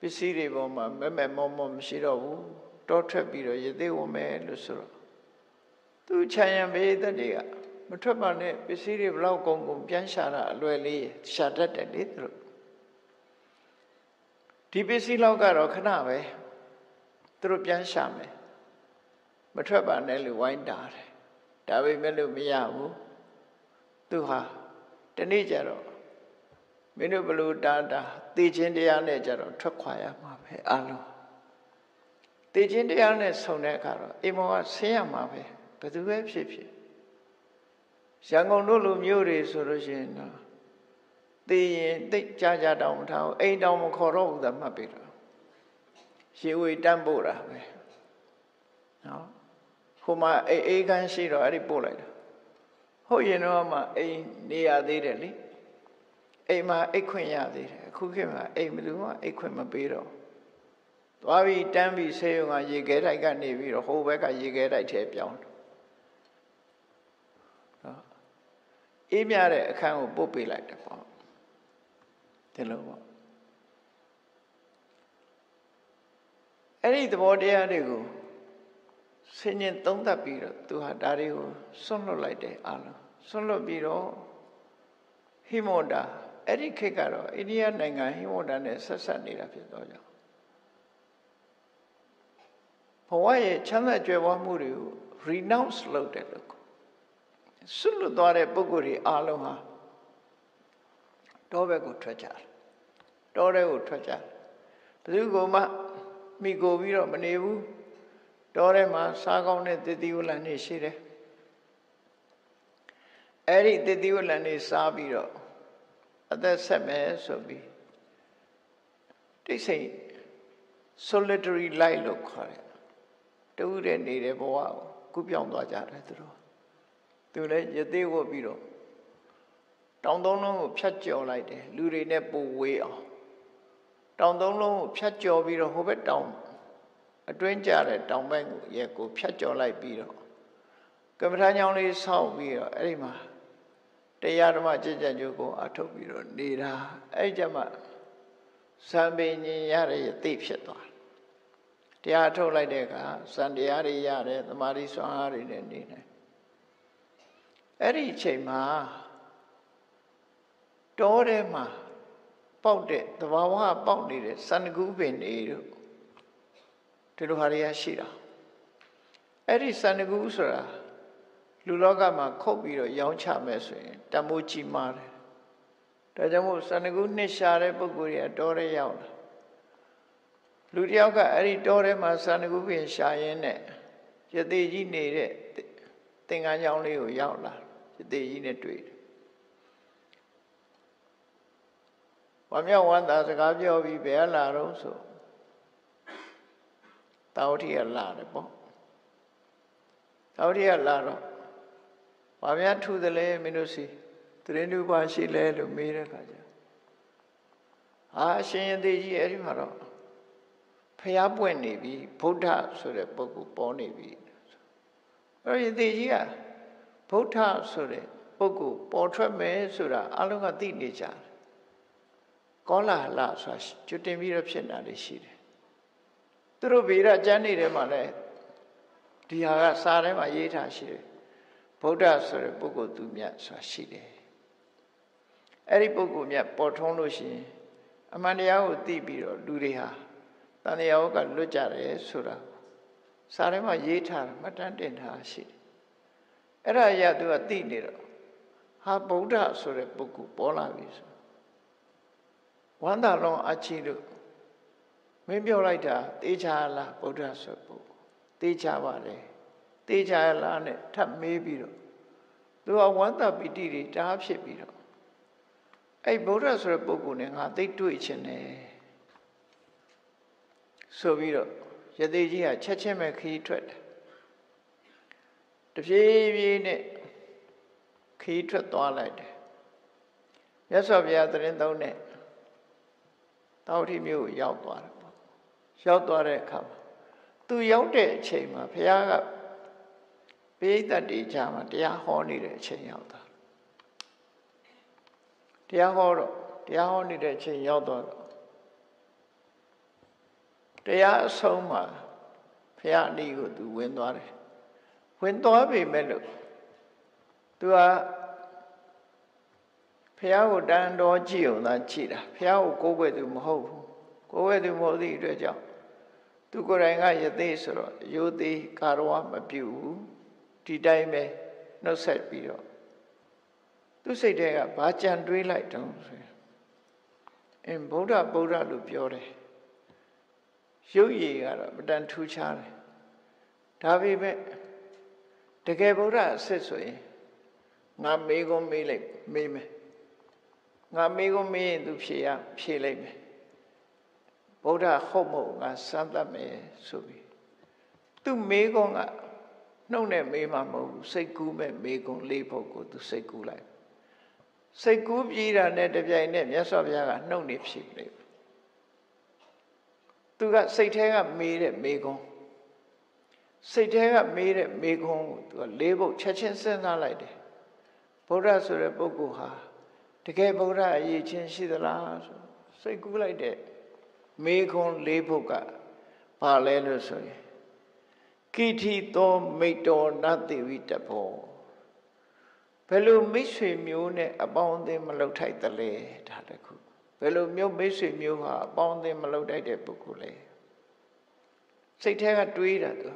ပစ္စည်းတွေပေါ်မှာမဲမဲမောမောမရှိတော့ဘူးတောထွက်ပြီးတော့ရသေးဝင်မယ်လို့ဆိုတော့သူခြံရံဘေးသက်တွေကမထွက်ပါနဲ့ပစ္စည်းတွေဘလောက်ကုန်ကုန်ပြန်ရှာတာအလွယ်လေးရှာတတ်တယ်လေသူတို့ဒီပစ္စည်းလောက်ကတော့ခဏပဲသူတို့ပြန်ရှာမယ်မထွက်ပါနဲ့လို့ဝိုင်းတာတယ်ဒါပေမဲ့လို့မရဘူးသူဟာ တနေ့ကျတော့မင်းတို့ဘလို့တာတာသိချင်းတရားနဲ့ကျတော့ထွက်ခွာရမှာပဲအလုံးသိချင်းတရားနဲ့ဆုံတဲ့အခါတော့အိမ်မောကဆင်းရမှာပဲဘယ်သူပဲဖြစ်ဖြစ်ရန်ကုန်တို့လိုမျိုးတွေဆိုလို့ရှိရင်တော့သိရင်သိကြကြတောင်းမထားဘူးအိမ်တောင်မခေါ်တော့ဘူးသာမှတ်ပြီတော့ရေဝေတန်းပို့တာပဲနော်ဟိုမှာအိမ်အိမ်ခန်းရှိတော့အဲ့ဒီပို့လိုက်တာ ဟုတ်ရင်တော့မှအိမ်နေရသေးတယ်လေအိမ်မှာအိတ်ခွင့်ရသေးတယ်အခုခေတ်မှာအိမ်ဘယ်သူမှအိတ်ခွင့်မပေးတော့သွားပြီးတန်းပြီးဆေးရုံကရေခဲတိုက်ကနေပြီးတော့ဟိုဘက်ကရေခဲတိုက်ထဲပြောင်းတော့အေးမြတဲ့အခန်းကိုပုတ်ပေးလိုက်တယ်ပေါ့ဒီလိုပေါ့အဲ့ဒီသဘောတရားတွေကို ဆင်ញင်သုံးသပ်ပြီးတော့သူဟာဒါတွေကိုဆွန့်လွတ်လိုက်တယ်အလုံးဆွန့်လွတ်ပြီးတော့ဟိမောတာအဲ့ဒီခေတ်ကတော့အိန္ဒိယနိုင်ငံဟိမောတာနဲ့ဆက်ဆက်နေတာဖြစ်တော့ကြောင့်ဘဝရဲ့ချမ်းသာကြွယ်ဝမှုတွေကို renounce လုပ်တယ်လို့ဆွလွတ်သွားတဲ့ပုဂ္ဂိုလ်တွေအားလုံးဟာတောဘက်ကိုထွက်ကြတယ်တောထဲကိုထွက်ကြတယ်ဘယ်သူကမှမိကိုပြီးတော့မနေဘူး တောထဲမှာစားကောင်းတဲ့တတိဝလန်နေရှိတယ်အဲ့ဒီတတိဝလန်နေစားပြီးတော့အသက်ဆက်မယ်ဆိုပြီးတိတ်ဆိတ် solitary life လို့ခေါ်တယ်တူတဲ့နေတဲ့ဘဝကိုကူးပြောင်းသွားကြတယ်သူတို့သူလည်းရသေးဝတ်ပြီးတော့တောင်သုံးလုံးကိုဖြတ်ကျော်လိုက်တယ်လူတွေနဲ့ပူဝေးအောင်တောင်သုံးလုံးကိုဖြတ်ကျော်ပြီးတော့ဟိုဘက်တောင် အတွင်းကျတဲ့တောင်ဘက်ကိုရဲ့ကိုဖြတ်ကျော်လိုက်ပြီးတော့ကမ္မထာညောင်းလေးဆောက်ပြီးတော့အဲ့ဒီမှာတရားဓမ္မကြည်ကြံကြိုးကိုအထုတ်ပြီးတော့နေတာအဲ့ကြမှာစံပင်ញင်ရတဲ့သိဖြစ်သွားတရားထုတ်လိုက်တဲ့အခါစံတရားတွေရတယ်သမာဓိစွမ်းအားတွေနဲ့နေတယ်အဲ့ဒီအချိန်မှာတောထဲမှာပေါက်တဲ့သဘာဝပေါက်နေတဲ့စန္ဒကူးပင်တွေတို့ ဒီလိုဟာတွေကရှိတာအဲ့ဒီစန္ဒကူးဆိုတာလူလောကမှာခုတ်ပြီးတော့ရောင်းချမယ်ဆိုရင်တမိုးကြီးမားတယ်ဒါကြောင့်မို့စန္ဒကူးနှစ်ရှာတဲ့ပုဂ္ဂိုလ်တွေကတောထဲရောက်လာလူတယောက်ကအဲ့ဒီတောထဲမှာစန္ဒကူးပင်ရှာရင်းနဲ့ရသေးကြီးနေတဲ့သင်္ကန်းကြောင်းလေးကိုရောက်လာရသေးကြီးနဲ့တွေ့တယ်ဝမ်းမြောက်ဝမ်းသာစကားပြောပြီးဘယ်လာတော့ဆို တာဝတိကလာတယ်ပေါ့တာဝတိကလာတော့ဘာများထူးသလဲမင်းတို့စီတရင်လူပါရှိလဲလို့မေးတဲ့ခါကျအာအရှင်ယသိကြီးအဲ့ဒီမှာတော့ဖျားပွင့်နေပြီဗုဒ္ဓဆိုတဲ့ပုဂ္ဂိုလ်ပေါ်နေပြီအဲ့ဒီယသိကြီးကဗုဒ္ဓဆိုတဲ့ပုဂ္ဂိုလ်ပေါ်ထွက်မယ်ဆိုတာအလုံးကသိနေကြတယ်ကောလာဟလဆိုတာကျွတ်တင်ပြီးတော့ဖြစ်နေတာရှိတယ် သူတို့ဗေဒကျမ်းနေတယ်မှာလည်းဒီဟာကစာထဲမှာရေးထားရှိတယ်ဗုဒ္ဓဆိုတဲ့ပုဂ္ဂိုလ်သူမြတ်ဆိုတာရှိတယ်အဲ့ဒီပုဂ္ဂိုလ်မြတ်ပေါ်ထွန်းလို့ရှိရင်အမှန်တရားကိုသိပြီးတော့လူတွေဟာတန်တရားကလွတ်ကြတယ်ဆိုတာစာထဲမှာရေးထားမှတ်တမ်းတင်ထားရှိတယ်အဲ့ဒါရသူကသိနေတော့ဟာဗုဒ္ဓဆိုတဲ့ပုဂ္ဂိုလ်ပေါ်လာပြီဆိုဝမ်းသာလုံးအချီလို့ မင်းပြောလိုက်တာတေးချာလားဗုဒ္ဓဆိုပုတေးချပါတယ်တေးချာလားနဲ့ထပ်မေးပြီးတော့သူကဝမ်းသာပီတိတွေတားဖြစ်ပြီးတော့အဲ့ဗုဒ္ဓဆိုတဲ့ပုဂ္ဂိုလ်နဲ့ငါသိတွေ့ချင်တယ်ဆိုပြီးတော့ယသိကြီးကချက်ချင်းပဲခီးထွက်တယ်တဖြည်းဖြည်းနဲ့ခီးထွက်သွားလိုက်တယ်မြတ်စွာဘုရားသတင်းသုံးတဲ့တောက်ထီမျိုးကိုရောက်သွားတယ်ပေါ့ ရောက်သွားတဲ့အခါမှာသူရောက်တဲ့အချိန်မှာဘုရားကပိဋကတ်တေချာမှာတရားဟောနေတဲ့အချိန်ရောက်သွားတရားဟောတော့တရားဟောနေတဲ့အချိန်ရောက်သွားတော့တရားအဆုံးမှာဘုရားအနည်းကိုသူဝင်သွားတယ်ဝင်သွားပြီမဲ့လို့သူကဖះကိုတန်တော်ကြည့်အောင်သာကြည့်တာဖះကိုကိုးကွယ်သူမဟုတ်ဘူးကိုးကွယ်သူမဟုတ်သည့်အတွက်ကြောင့် သူကိုယ်တိုင်ကယသိဆိုတော့ယောသိကာရဝမပြုဘူးဒီတိုင်းပဲနှုတ်ဆက်ပြီးတော့သူစိတ်ထဲကဘာကြံတွေးလိုက်တုံးဆိုရင်အင်းဗုဒ္ဓဗုဒ္ဓလို့ပြောတယ်ရုပ်ရည်ကတော့မတန်ထူးခြားတယ်ဒါပေမဲ့တကယ်ဗုဒ္ဓအစစ်ဆိုရင်ငါမေးကုန်မေးလိုက်မေးမယ်ငါမေးကုန်မေးရင်သူဖြေရဖြေလိုက်မယ် ဗုဒ္ဓဟုတ်မဟုတ်ငါစမ်းသပ်မယ်ဆိုပြီးသူမေးကုန်ကနှုတ်နဲ့မေးမှမဟုတ်ဘူးစိတ်ကူးမဲ့မေးကုန်လေးဖို့ကိုသူစိတ်ကူးလိုက်စိတ်ကူးပြီးတာနဲ့တပြိုင်နက်မြတ်စွာဘုရားကနှုတ်နေဖြေလိုက်သူကစိတ်ထဲကမေးတဲ့မေးကုန်စိတ်ထဲကမေးတဲ့မေးခွန်းကိုသူကလေးဖို့ချက်ချင်းစဉ်းစားလိုက်တယ်ဗုဒ္ဓဆိုတဲ့ပုဂ္ဂိုလ်ဟာတကယ်ဗုဒ္ဓအရေးချင်းရှိသလားဆိုစိတ်ကူးလိုက်တဲ့ မေခွန်းလေးဖို့ကဘာလဲလို့ဆိုရင်ကိတိသောမိတ်တော်နတိဝိတဘောဘယ်လိုမိတ်ဆွေမျိုးနဲ့အပေါင်းအသင်းမလုပ်ထိုက်သလဲဒါတခုဘယ်လိုမျိုးမိတ်ဆွေမျိုးဟာအပေါင်းအသင်းမလုပ်ထိုက်တဲ့ပုဂ္ဂိုလ်လဲစိတ်ထဲကတွေးတာသူ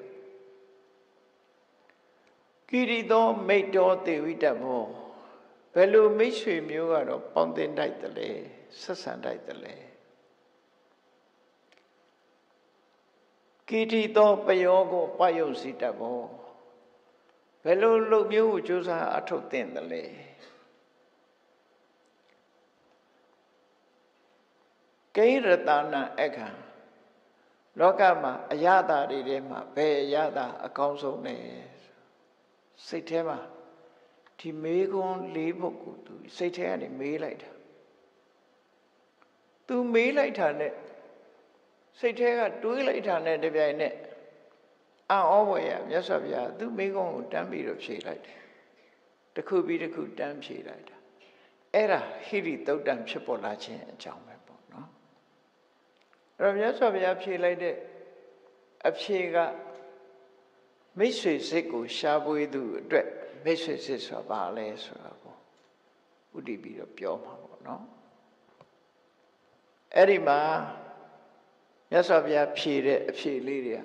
ကိရိသောမိတ်တော်တေဝိတဘောဘယ်လိုမိတ်ဆွေမျိုးကတော့ပေါင်းတင်တိုက်တယ်လဲဆက်ဆံတိုက်တယ်လဲ ကိတိသောပယောကိုပယုတ်စီတတ်ဘောဘယ်လိုလုပ်မျိုးကိုကြိုးစားအထုတ်တင်တယ်လဲကိရတနာအခါလောကမှာအရသာတွေထဲမှာဘယ်အရသာအကောင်းဆုံးလဲစိတ်ထဲမှာဒီမေးခွန်းလေးပုဂ္ဂိုလ်သူစိတ်ထဲကနေမေးလိုက်တာသူမေးလိုက်တာနဲ့ စိတ်ထဲကတွေးလိုက်တာနဲ့တပြိုင်နက်အံ့ဩဖွယ်ရမြတ်စွာဘုရားသူမေးခွန်းကိုတန်းပြီးတော့ဖြေလိုက်တယ်တစ်ခုပြီးတစ်ခုတန်းဖြေလိုက်တာအဲ့ဒါဟိရိတုတ်တံဖြစ်ပေါ်လာခြင်းအကြောင်းပဲပေါ့နော်အဲ့တော့မြတ်စွာဘုရားဖြေလိုက်တဲ့အဖြေကမိတ်ဆွေစိတ်ကိုရှားပွေးသူအတွက်မိတ်ဆွေစစ်ဆိုတာဘာလဲဆိုတာကိုဥတည်ပြီးတော့ပြောမှာပေါ့နော်အဲ့ဒီမှာ မြတ်စွာဘုရားဖြေတဲ့အဖြေလေးတွေက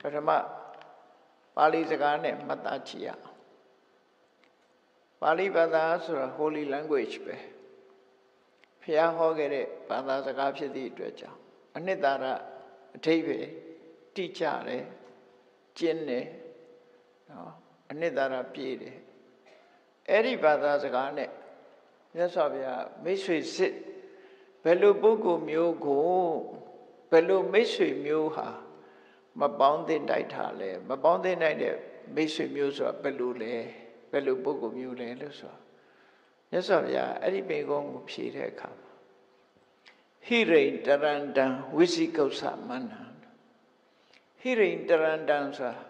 ပထမပါဠိစကားနဲ့မှတ်သားကြည့်ရအောင်ပါဠိဘာသာဆိုတာ holy language ပဲဘုရားဟောခဲ့တဲ့ဘာသာစကားဖြစ်သည့်အတွက်ကြောင့်အနှစ်သာရအထိပ္ပယ်တိကျတယ်ကျင်းတယ်နော်အနှစ်သာရပြည့်တယ်အဲ့ဒီဘာသာစကားနဲ့မြတ်စွာဘုရားမိတ်ဆွေစစ်ဘယ်လိုပုဂ္ဂိုလ်မျိုးကို ဘယ်လိုမိတ်ဆွေမျိုးဟာမပေါင်းသင့်တိုက်ထားလဲမပေါင်းသင့်နိုင်တဲ့မိတ်ဆွေမျိုးဆိုတာဘယ်လိုလဲဘယ်လိုပုဂ္ဂိုလ်မျိုးလဲလို့ဆိုတာမြတ်စွာဘုရားအဲ့ဒီပေကုန်းကိုဖြေတဲ့အခါဟိရိတရန္တံဝိသိကုသမန္နဟိရိတရန္တံဆိုတာ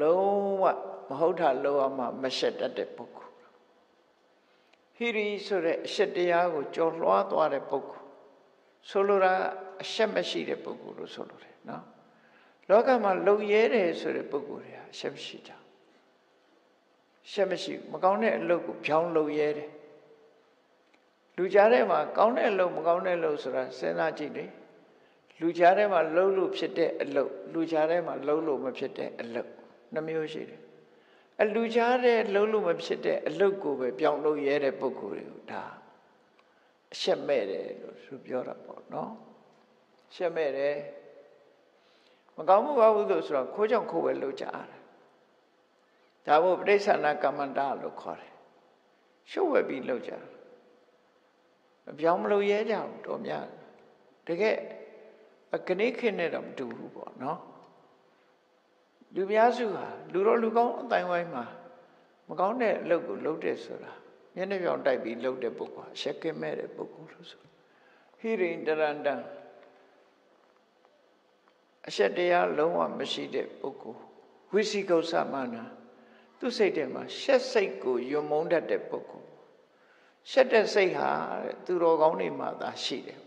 လုံးဝမဟုတ်တာလုံးဝမှမရှက်တတ်တဲ့ပုဂ္ဂိုလ်ဟိရိဆိုတဲ့အရှက်တရားကိုကြော်လွှားသွားတဲ့ပုဂ္ဂိုလ်ဆိုလိုတာ အရှက်မရှိတဲ့ပုဂ္ဂိုလ်လို့ဆိုလိုတယ်နော်လောကမှာလုံရဲတယ်ဆိုတဲ့ပုဂ္ဂိုလ်တွေဟာအရှက်မရှိကြရှက်မရှိမကောင်းတဲ့အလုပ်ကိုဖြောင်းလုံရဲတယ်လူကြားထဲမှာကောင်းတဲ့အလုပ်မကောင်းတဲ့အလုပ်ဆိုတာစဉ်းစားကြည့်လေလူကြားထဲမှာလှုပ်လို့ဖြစ်တဲ့အလုပ်လူကြားထဲမှာလှုပ်လို့မဖြစ်တဲ့အလုပ်နှမျိုးရှိတယ်အလူချားတဲ့လုံးလို့မဖြစ်တဲ့အလုတ်ကိုပဲပြောင်းလို့ရဲတဲ့ပုံကိုယ်တွေကိုဒါအရှက်မဲ့တယ်လို့သူပြောတာပေါ့နော် ရှက်မဲ့တယ်မကောင်းမှုပါဘူးဆိုတော့ခိုးကြောင့်ခိုးဝဲလုပ်ကြရတယ်ဒါဘုပဋိသန္ဓကမ္မန္တလို့ခေါ်တယ်ရှုပ်ဝဲပြီးလုပ်ကြမပြောင်းမလို့ရဲကြဘူးတော်များတကယ်ကနေ့ခေတ်နဲ့တော့မတူဘူးပေါ့နော်လူများစုဟာလူတော်လူကောင်းအတိုင်းဝိုင်းမှာမကောင်းတဲ့အလုပ်ကိုလုပ်တဲ့ဆိုတာမျက်နှာပြောင်တိုက်ပြီးလုပ်တဲ့ပုဂ္ဂိုလ်ရှက်ကမဲ့တဲ့ပုဂ္ဂိုလ်လို့ဆိုဟိရိတရန္တံ အရှက်တရားလုံးဝမရှိတဲ့ပုဂ္ဂိုလ်ဝိသိကုသမာနာသူ့စိတ်ထဲမှာရှက်စိတ်ကိုယုံမုန်းတတ်တဲ့ပုဂ္ဂိုလ်ရှက်တဲ့စိတ်ဟာသူတော်ကောင်းတွေမှာသာရှိတယ်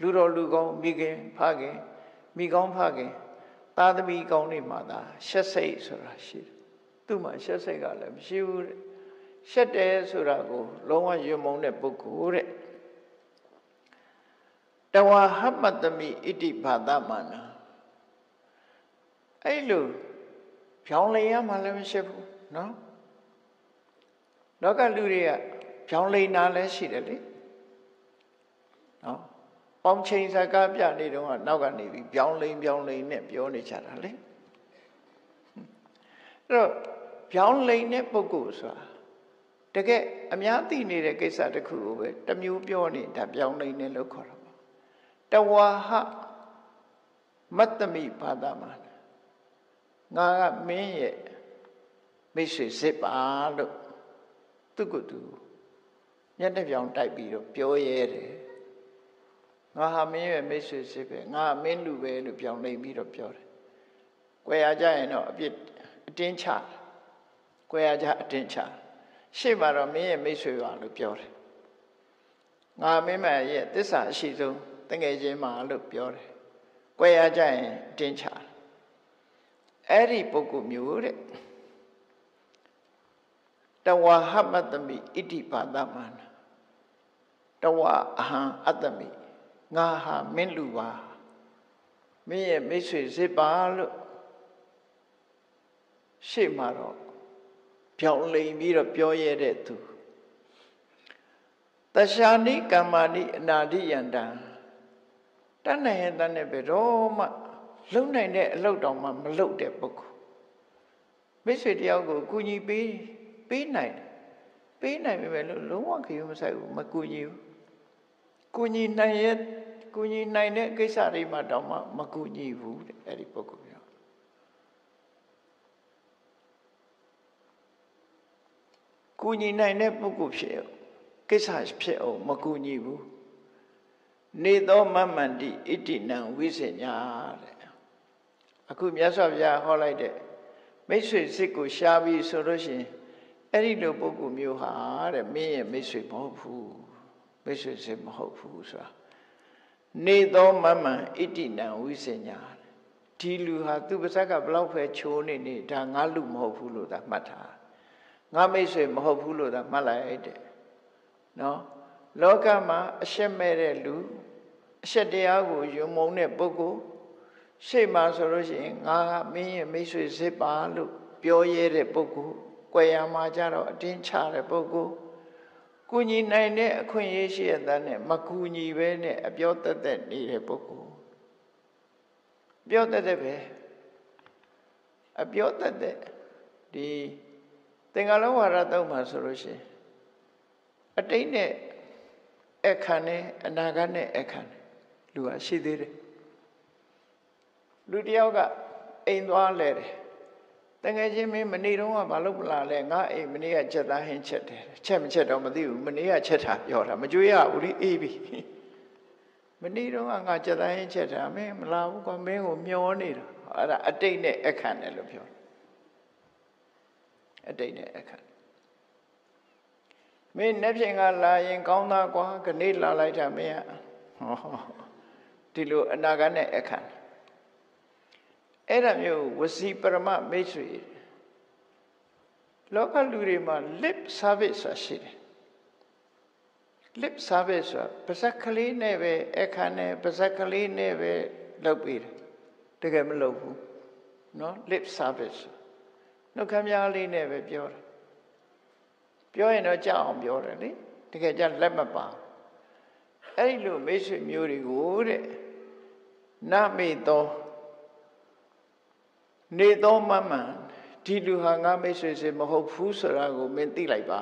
လူတော်လူကောင်းမိခင်ဖခင်မိကောင်းဖခင်သားသမီးကောင်းတွေမှာသာရှက်စိတ်ဆိုတာရှိတယ်သူ့မှာရှက်စိတ်ကလည်းမရှိဘူးတဲ့ရှက်တယ်ဆိုတာကိုလုံးဝယုံမုန်းတဲ့ပုဂ္ဂိုလ်တဲ့တဝဟမတမိဣတိဘာသမနာ အဲ့လိုဖြောင်းလေရမှလည်းမရှိဘူးနော်လောကလူတွေကဖြောင်းလိန်နာလည်းရှိတယ်လေနော်ပေါင်းချိန်စကားပြနေတော့ကနောက်ကနေပြီးပြောင်းလိန်ပြောင်းလိန်နဲ့ပြောနေကြတာလေအဲ့တော့ပြောင်းလိန်တဲ့ပုဂ္ဂိုလ်ဆိုတာတကယ်အများသိနေတဲ့ကိစ္စတစ်ခုကိုပဲတမျိုးပြောနေတာပြောင်းလိန်နဲ့လို့ခေါ်တာပါတဝါဟမတ္တမိဘာသာမှာ ငါကမင်းရဲ့မိတ်ဆွေစစ်ပါလို့သူကသူမျက်နှာပြောင်တိုက်ပြီးတော့ပြောရဲတယ်ငါဟာမင်းရဲ့မိတ်ဆွေစစ်ပဲငါမင်းလူပဲလို့ပြောင်းနေပြီးတော့ပြောတယ်။ကြွယ်ရကြရင်တော့အပြစ်အတင်းချကြွယ်ရကြအတင်းချရှေ့မှာတော့မင်းရဲ့မိတ်ဆွေပါလို့ပြောတယ်။ငါမင်းမရဲ့တစ္ဆာအရှိဆုံးတငယ်ချင်းပါလို့ပြောတယ်။ကြွယ်ရကြရင်အတင်းချ အဲ့ဒီပုဂ္ဂိုလ်မျိုးတဲ့တဝဟမတမိဣတိပါဒမနာတဝအဟံအတ္တမိငါဟာမင်းလူပါမင်းရဲ့မိတ်ဆွေစစ်ပါလို့ရှေ့မှာတော့ပြောင်းလိန်ပြီးတော့ပြောရတဲ့သူတရှာနိကမ္မာနိအနာတိယန္တံတတ်နိုင်ရင်တတ်နဲ့ပဲတော့မှ လုံနိုင်တဲ့အလုပ်တောင်မှမလုပ်တဲ့ပုဂ္ဂိုလ်မိတ်ဆွေတယောက်ကိုကူညီပေးပေးနိုင်ပေးနိုင်ပြီပဲလို့လုံးဝခရီးမဆိုင်ဘူးမကူညီဘူးကူညီနိုင်ရဲ့ကူညီနိုင်တဲ့ကိစ္စတွေမှာတောင်မှမကူညီဘူးတဲ့အဲ့ဒီပုဂ္ဂိုလ်ပြောကူညီနိုင်တဲ့ပုဂ္ဂိုလ်ဖြစ်အောင်ကိစ္စဖြစ်အောင်မကူညီဘူးနေသောမမန္တိဣတိနံဝိစညာတဲ့ အခုမြတ်စွာဘုရားဟောလိုက်တဲ့မိတ်ဆွေစစ်ကိုရှားပြီးဆိုလို့ရှိရင်အဲ့ဒီလိုပုဂ္ဂိုလ်မျိုးဟာတဲ့မင်းရဲ့မိတ်ဆွေမဟုတ်ဘူးမိတ်ဆွေစစ်မဟုတ်ဘူးဆိုတာနေသောမမံဣတိနံဝိစညာဒီလူဟာသူ့ပါဇက်ကဘလောက်ပဲချိုးနေနေဒါငါလူမဟုတ်ဘူးလို့သာမှတ်ထားငါမိတ်ဆွေမဟုတ်ဘူးလို့သာမှတ်လိုက်တဲ့နော်လောကမှာအရှက်မဲ့တဲ့လူအရှက်တရားကိုယုံမုံတဲ့ပုဂ္ဂိုလ် ရှေ့မှာဆိုလို့ရှိရင်ငါမင်းရဲ့မိတ်ဆွေစစ်ပါလို့ပြောရဲတဲ့ပုဂ္ဂိုလ်ကွယ်ရမှာကြတော့အတင်းချတဲ့ပုဂ္ဂိုလ်ကူညီနိုင်တဲ့အခွင့်အရေးရှိတဲ့နဲ့မကူညီပဲနဲ့အပြောတက်တက်နေတဲ့ပုဂ္ဂိုလ်ပြောတက်တက်ပဲအပြောတက်တက်ဒီသင်္ကလောဝါဒတုံးမှာဆိုလို့ရှိရင်အတိတ်နဲ့အခါနဲ့အနာဂတ်နဲ့အခါနဲ့လူကရှိသေးတယ် လူတယောက်ကအိမ်သွားလဲတယ်တကယ်ချင်းမင်းမနေတော့ကမလုပ်မလားလဲငါအိမ်မနေ့ကချက်သားဟင်းချက်တယ်ချက်မချက်တော့မသိဘူးမနေ့ကချက်တာပြောတာမကြွေးရဘူးလေအေးပြီမနေ့တော့ကငါချက်သားဟင်းချက်တာမင်းမလာဘူးကွာမင်းကိုမျောနေတာအဲ့ဒါအတိတ်နဲ့အခန့်တယ်လို့ပြောအတိတ်နဲ့အခန့်မင်းနှစ်ဖြင့်ကလာရင်ကောင်းသားကွာခဏလာလိုက်တာမင်းကဟောဒီလိုအနာဂတ်နဲ့အခန့် အဲ့ဒါမျိုးဝစီပရမမိတ်ဆွေလောကလူတွေမှာ lip service ဆိုတာရှိတယ် lip service ဆိုတာပါဇက်ကလေးနဲ့ပဲအခါနဲ့ပါဇက်ကလေးနဲ့ပဲလုပ်ပြီးတယ်တကယ်မလုပ်ဘူးเนาะ lip service နှုတ်ခမ်းများလေးနဲ့ပဲပြောတယ်ပြောရင်တော့ကြောက်အောင်ပြောတယ်လေတကယ်ကြလက်မပါ အဲ့ဒီလိုမိတ်ဆွေမျိုးတွေကိုတဲ့နမေသော နေသောမမှန်ဒီလူဟာငါမိတ်ဆွေစေမဟုတ်ဘူးဆိုတာကိုမင်းသိလိုက်ပါ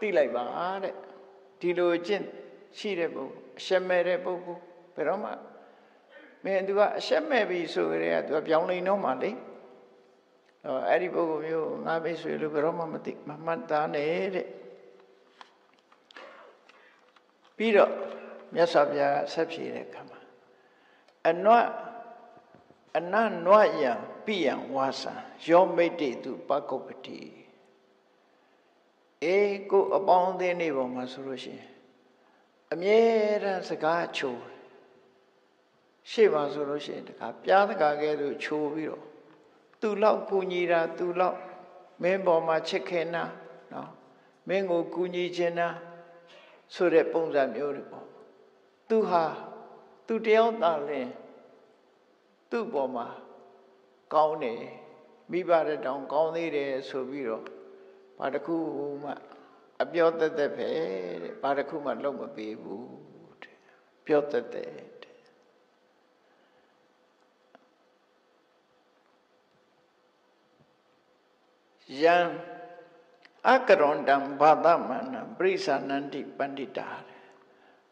သိလိုက်ပါတဲ့ဒီလိုအကျင့်ရှိတဲ့ပုဂ္ဂိုလ်အရှက်မဲ့တဲ့ပုဂ္ဂိုလ်ဘယ်တော့မှမင်းသူကအရှက်မဲ့ပြီဆိုကြတဲ့ကသူကပြောင်းလိန်တော့မှလေအော်အဲ့ဒီပုဂ္ဂိုလ်မျိုးငါမိတ်ဆွေလို့ဘယ်တော့မှမသိမမှတ်သားနဲ့တဲ့ပြီးတော့မြတ်စွာဘုရားဆက်ဖြေတဲ့အခါမှာအနွတ် အနနွတ်ယံပိယံဝါစံယောမိတ်တေသူပကုပ္ပတိအေးကိုအပေါင်းအသင်းနေပေါ်မှာဆိုလို့ရှိရင်အမြဲတမ်းစကားချိုးရှေ့မှာဆိုလို့ရှိရင်တခါပြားတကာကဲသို့ချိုးပြီးတော့သူလောက်ကူညီတာသူလောက်မင်းပေါ်မှာချစ်ခင်တာနော်မင်းကိုကူညီခြင်းတာဆိုတဲ့ပုံစံမျိုးတွေပေါ့သူဟာသူတယောက်သာလင် သူ့ပေါ်မှာကောင်းတယ်မိဘတဲ့တောင်ကောင်းသေးတယ်ဆိုပြီးတော့ဘာတစ်ခုမှအပြောတတ်တတ်ပဲတဲ့ဘာတစ်ခုမှလုံးမပေးဘူးတဲ့ပြောတတ်တဲ့ယံအကရွန်တံဘာသမနံပရိသနန္တိပန္တိတာ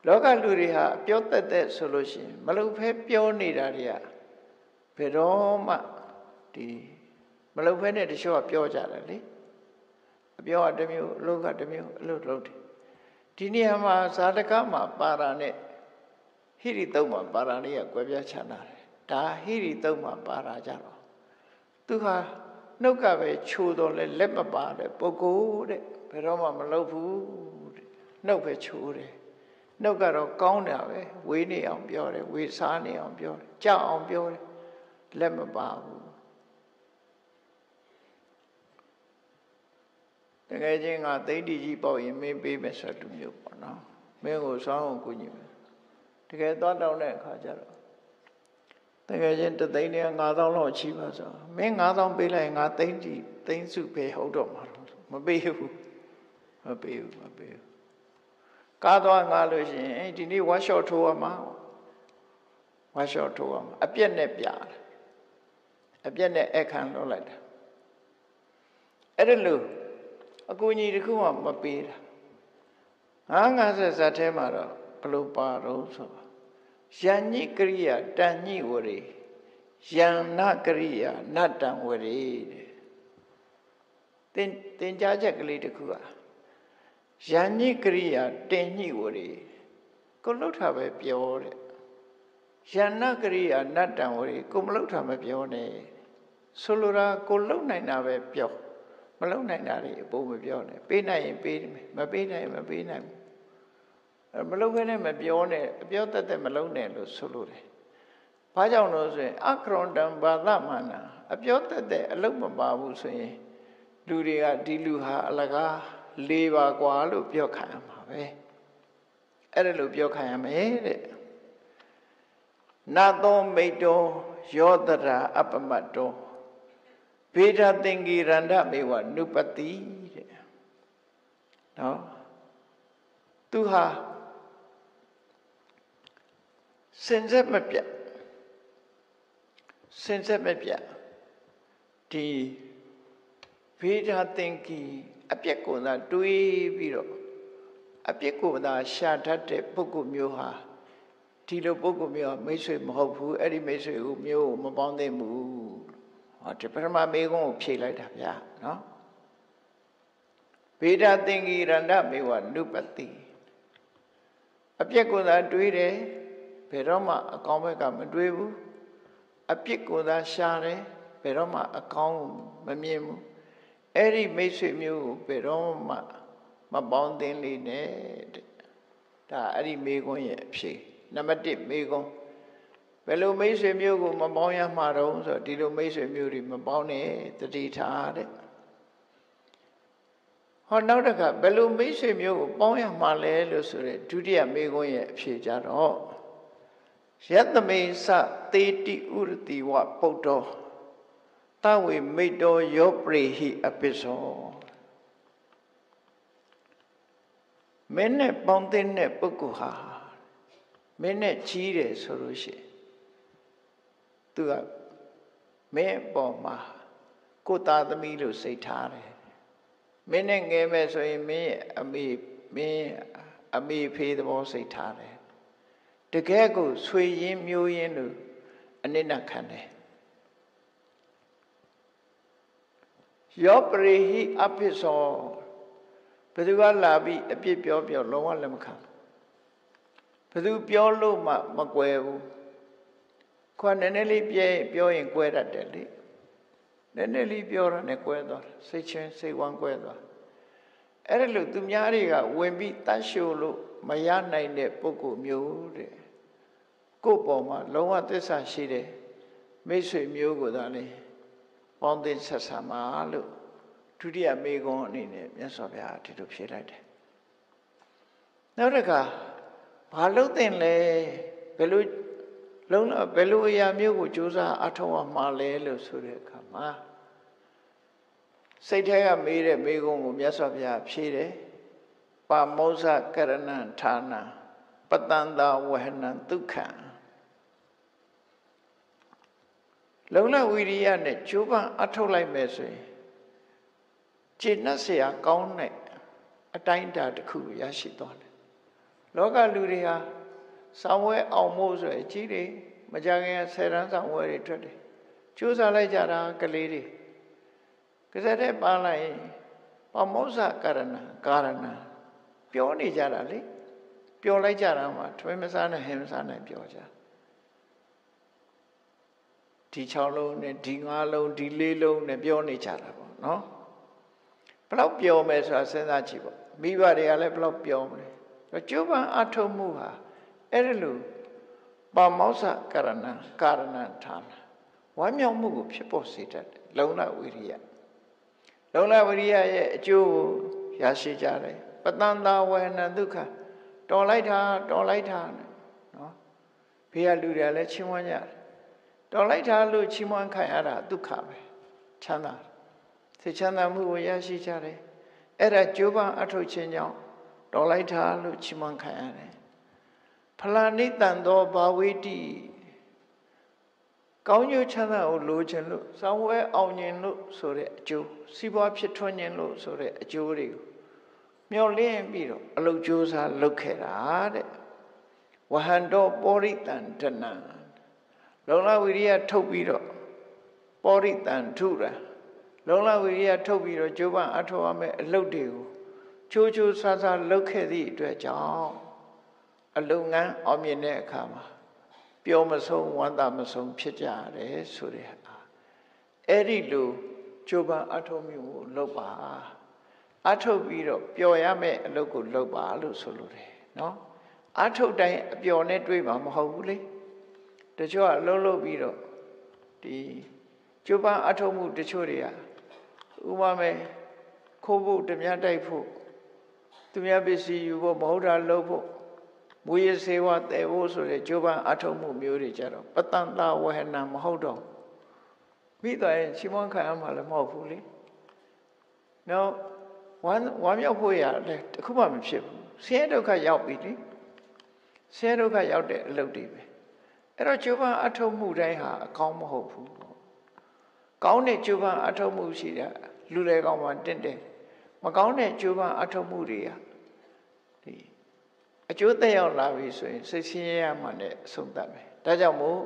လောကလူတွေဟာပြောတတ်တဲ့ဆိုလို့ရှိရင်မလုပ်ဖဲပြောနေတာတွေက ဘယ်တော့မှဒီမလုပ်ဖဲနဲ့တချို့ကပြောကြတယ်လေအပြောကတစ်မျိုးအလုပ်ကတစ်မျိုးအလုပ်လုပ်တယ်ဒီနေရာမှာဇာတကမှာပါရာနဲ့ဟိရိတုံးမှာပါရာလေးကကွဲပြားခြားနာတယ်ဒါဟိရိတုံးမှာပါရာကြတော့သူဟာနှုတ်ကပဲချိုးတော့လဲလက်မပါတဲ့ပုဂ္ဂိုလ်တဲ့ဘယ်တော့မှမလုပ်ဘူးတဲ့နှုတ်ပဲချိုးတယ်နှုတ်ကတော့ကောင်းတာပဲဝေးနေအောင်ပြောတယ်ဝေးစားနေအောင်ပြောတယ်ကြောက်အောင်ပြောတယ် လက်မပါဘူးတကယ်ချင်းကသိတိကြီးပေါ့ရင်မင်းပေးမယ်ဆိုတူမျိုးပေါ့နော်မင်းကိုစောင်းအောင်ကူညီမယ်တကယ်သွားတောင်းတဲ့အခါကျတော့တကယ်ချင်းတသိန်းနဲ့9000လောက်ချီပါဆိုမင်း9000ပေးလိုက်ငါသိန်းကြီးသိန်းစုပဲဟုတ်တော့မှာမပေးဘူးမပေးဘူးမပေးဘူးကားသွားငါလို့ရှိရင်ဒီနေ့ဝါရှော့ထိုးရမှာဝါရှော့ထိုးရမှာအပြက်နဲ့ပြတယ် အပြက်နဲ့အခန့်လုပ်လိုက်တာအဲ့ဒါလို့အကူကြီးတခုမှမပေးတာငါးငါးဆက်ဆက်ထဲမှာတော့ဘလို့ပါတော့ဆိုယံညိကရိယာတန်ညိဝရေယံနကရိယာနတ္တံဝရေတဲ့သင်သင်ကြားချက်ကလေးတခုอ่ะယံညိကရိယာတင်ညိဝရေကိုလှုပ်တာပဲပြောတဲ့ ယန္နကရိယာနတ္တံဝရေကိုမလှုပ်တာမပြောနဲ့ဆိုလိုတာကိုလှုပ်နိုင်တာပဲပြောမလုံနိုင်တာတွေအပိုးမပြောနဲ့ပေးနိုင်ရင်ပေးမယ်မပေးနိုင်ရင်မပေးနိုင်ဘူးမလုံခဲနဲ့မပြောနဲ့အပြောတတ်တဲ့မလုံနဲ့လို့ဆိုလိုတယ်။ဘာကြောင့်လို့ဆိုရင်အခရွန်တံဘာသမနာအပြောတတ်တဲ့အလုံးမပါဘူးဆိုရင်လူတွေကဒီလူဟာအလကား၄ပါးกว่าလို့ပြောခံရမှာပဲ။အဲ့ဒါလို့ပြောခံရမယ်တဲ့။ နသောမိတ်တောယောတရာအပမတ်တောဘေဒသင်္ကိရန္ဒမေဝနုပတိတဲ့နော်သူဟာစင်ဆက်မပြတ်စင်ဆက်မပြတ်ဒီဘေဒသင်္ကိအပြက်ကိုသာတွေးပြီးတော့အပြက်ကိုသာရှာတတ်တဲ့ပုဂ္ဂိုလ်မျိုးဟာ ဒီလိုပုဂ္ဂိုလ်မျိုးမိတ်ဆွေမဟုတ်ဘူးအဲ့ဒီမိတ်ဆွေကိုမျိုးမပေါင်းသင့်ဘူးဟောဒီပထမမေကုန်းကိုဖြေလိုက်တာဗျာနော်ဗေဒသင်္ကိရန္ဒမေဝနုပတိအပြစ်ကိုသာတွေးတယ်ဘယ်တော့မှအကောင်းဘက်ကမတွေးဘူးအပြစ်ကိုသာရှာတယ်ဘယ်တော့မှအကောင်းမမြင်ဘူးအဲ့ဒီမိတ်ဆွေမျိုးကိုဘယ်တော့မှမပေါင်းသင်းလေးနဲ့တဲ့ဒါအဲ့ဒီမေကုန်းရဲ့အဖြေ နံပါတ်1မေကုန်းဘယ်လိုမိတ်ဆွေမျိုးကိုမပေါင်းရမှာတော့ဆိုဒီလိုမိတ်ဆွေမျိုးတွေမပေါင်းနဲ့တတိထားတဲ့ဟောနောက်တစ်ခါဘယ်လိုမိတ်ဆွေမျိုးကိုပေါင်းရမှာလဲလို့ဆိုတဲ့ဒုတိယမေခွန်းရဲ့အဖြေကြတော့ယတမေသသေတိဥရတိဝပုတ္တောတဝေမိတ်တော်ယောပရိဟိအပိသောမင်းနဲ့ပေါင်းတဲ့တဲ့ပုဂ္ဂိုလ်ဟာ မင်းနဲ့ကြီးတယ်ဆိုလို့ရှိရင်သူကမင်းအပေါ်မှာကိုသားသမီးလို့စိတ်ထားတယ်မင်းနဲ့ငယ်မဲ့ဆိုရင်မင်းအမေမင်းအမေဖေးသဘောစိတ်ထားတယ်တကယ်ကိုဆွေရင်းမျိုးရင်းလို့အနစ်နခံတယ်ယောပရိဟိအပိသောဘယ်သူကလာပြီးအပြစ်ပြောပြောလုံးဝလက်မခံဘ ယ်သူပြောလို့မှမကွယ်ဘူးခွာနည်းနည်းလေးပြဲပြောရင်ကွဲတတ်တယ်လေနည်းနည်းလေးပြောတာနဲ့ကွဲသွားတယ်စိတ်ချင်းစိတ်ဝမ်းကွဲသွားအဲ့ဒါလို့သူများတွေကဝင်ပြီးတတ်ရှို့လို့မရနိုင်တဲ့ပုဂ္ဂိုလ်မျိုးတဲ့ကိုယ့်ပေါ်မှာလုံးဝသစ္စာရှိတယ်မိတ်ဆွေမျိုးကိုသာလေပေါင်းသင်းဆက်ဆံပါလို့ဒုတိယမေကွန်အနေနဲ့မြတ်စွာဘုရားဒီလိုဖြေလိုက်တယ်နောက်တစ်ခါ ဘာလုပ်သင့်လဲဘယ်လိုလုံးဘယ်လိုအရာမျိုးကိုစူးစမ်းအထောက်အမှားလဲလို့ဆိုတဲ့အခါမှာစိတ်ထဲကမေးတဲ့မေးခွန်းကိုမြတ်စွာဘုရားဖြေတယ်ပါမောဇကရဏံဌာနပတန္တာဝဟနံဒုက္ခံလုံလဝီရိယနဲ့ကြိုးပမ်းအထုတ်လိုက်မယ်ဆိုရင်จิตနဲ့ဆရာကောင်းတဲ့အတိုင်းအတာတစ်ခုရရှိသွားတယ် လောကလူတွေဟာဆောင်းဝဲအောင်မို့ဆိုအကြီးတွေမကြခင်ဆယ်တန်းဆောင်းဝဲတွေထွက်တယ်ကျိုးစားလိုက်ကြတာကလေးတွေကစတဲ့ပန်းလိုက်ပမောဇကရဏကာရဏပြောနေကြတာလေပြောလိုက်ကြတာမှထွေးမစားနဲ့ဟင်းမစားနဲ့ပြောကြဒီ6လုံးနဲ့ဒီ5လုံးဒီ4လုံးနဲ့ပြောနေကြတာပေါ့နော်ဘလောက်ပြောမယ်ဆိုတာစဉ်းစားကြည့်ပေါ့မိဘတွေကလည်းဘလောက်ပြောမလဲ ကျိုးပန်းအထုံမှုဟာအဲ့ဒါလို့ပါမောဇကရဏကာရဏထာနာဝမ်းမြောက်မှုကိုဖြစ်ပေါ်စေတတ်တယ်လုံလဝိရိယလုံလဝိရိယရဲ့အကျိုးကိုရရှိကြတယ်ပတန်တာဝေနဒုက္ခတော်လိုက်တာတော်လိုက်တာနော်ဘေးကလူတွေလည်းချီးမွမ်းကြတယ်တော်လိုက်တာလို့ချီးမွမ်းခံရတာဒုက္ခပဲချမ်းသာစိတ်ချမ်းသာမှုကိုရရှိကြတယ်အဲ့ဒါကြိုးပမ်းအထုတ်ခြင်းကြောင့် တော်လိုက်တာလို့ချီးမွမ်းခံရတယ်ဖလာနိတန်သောဘာဝိတိကောင်းကျိုးချမ်းသာကိုလိုချင်လို့စောင်းဝဲအောင်ခြင်းလို့ဆိုတဲ့အကျိုးစီးပွားဖြစ်ထွန်းခြင်းလို့ဆိုတဲ့အကျိုးတွေကိုမျောလင်းပြီးတော့အလုတ်ကြိုးစားလုပ်ခဲ့တာတဲ့ဝဟန္တောပောရိတန်တဏလုံလဝိရိယထုတ်ပြီးတော့ပောရိတန်ထုတာလုံလဝိရိယထုတ်ပြီးတော့ကျိုးပန်းအထောက်အမဲ့အလုတ်တွေကို ချိုးချိုးဆားဆားလုပ်ခဲ့သည့်အတွက်ကြောင့်အလုံငန်းအောင်မြင်တဲ့အခါမှာပျော်မဆုံးဝမ်းသာမဆုံးဖြစ်ကြရတယ်ဆိုတဲ့ဟာအဲ့ဒီလိုကျိုးပန်းအထောက်မျိုးကိုလုပ်ပါအထုတ်ပြီးတော့ပျော်ရမယ့်အလုပ်ကိုလုပ်ပါလို့ဆိုလိုတယ်နော်အထုတ်တိုင်းအပျော်နဲ့တွေးမှာမဟုတ်ဘူးလေတချို့ကအလုံးလုံးပြီးတော့ဒီကျိုးပန်းအထုတ်မှုတချို့တွေကဥပမာခိုးဖို့ဓမြတိုက်ဖို့ သူများပစ္စည်းယူဖို့မဟုတ်တာလုပ်ဖို့မူရစေဝတည်ဖို့ဆိုတဲ့ကျိုးပန်းအထုတ်မှုမျိုးတွေကြတော့ပတန်တာဝဟနာမဟုတ်တော့မိသွားရင်ချီးမွမ်းခံရမှာလည်းမဟုတ်ဘူးလေနောက်ဝမ်းဝမ်းမြောက်ဖို့ရတယ်တခုမှမဖြစ်ဘူးဆင်းရဲဒုက္ခရောက်ပြီလေဆင်းရဲဒုက္ခရောက်တဲ့အလုပ်တွေပဲအဲ့တော့ကျိုးပန်းအထုတ်မှုတိုင်းဟာအကောင်းမဟုတ်ဘူးကောင်းတဲ့ကျိုးပန်းအထုတ်မှုရှိတာလူလေကောင်းမှတင့်တယ် မကောင်းတဲ့ကျိုးပန်းအထုတ်မှုတွေကဒီအကျိုးသက်ရောက်လာပြီဆိုရင်စိတ်ဆင်းရဲရမှလည်းအဆုံးသတ်မယ်ဒါကြောင့်မို့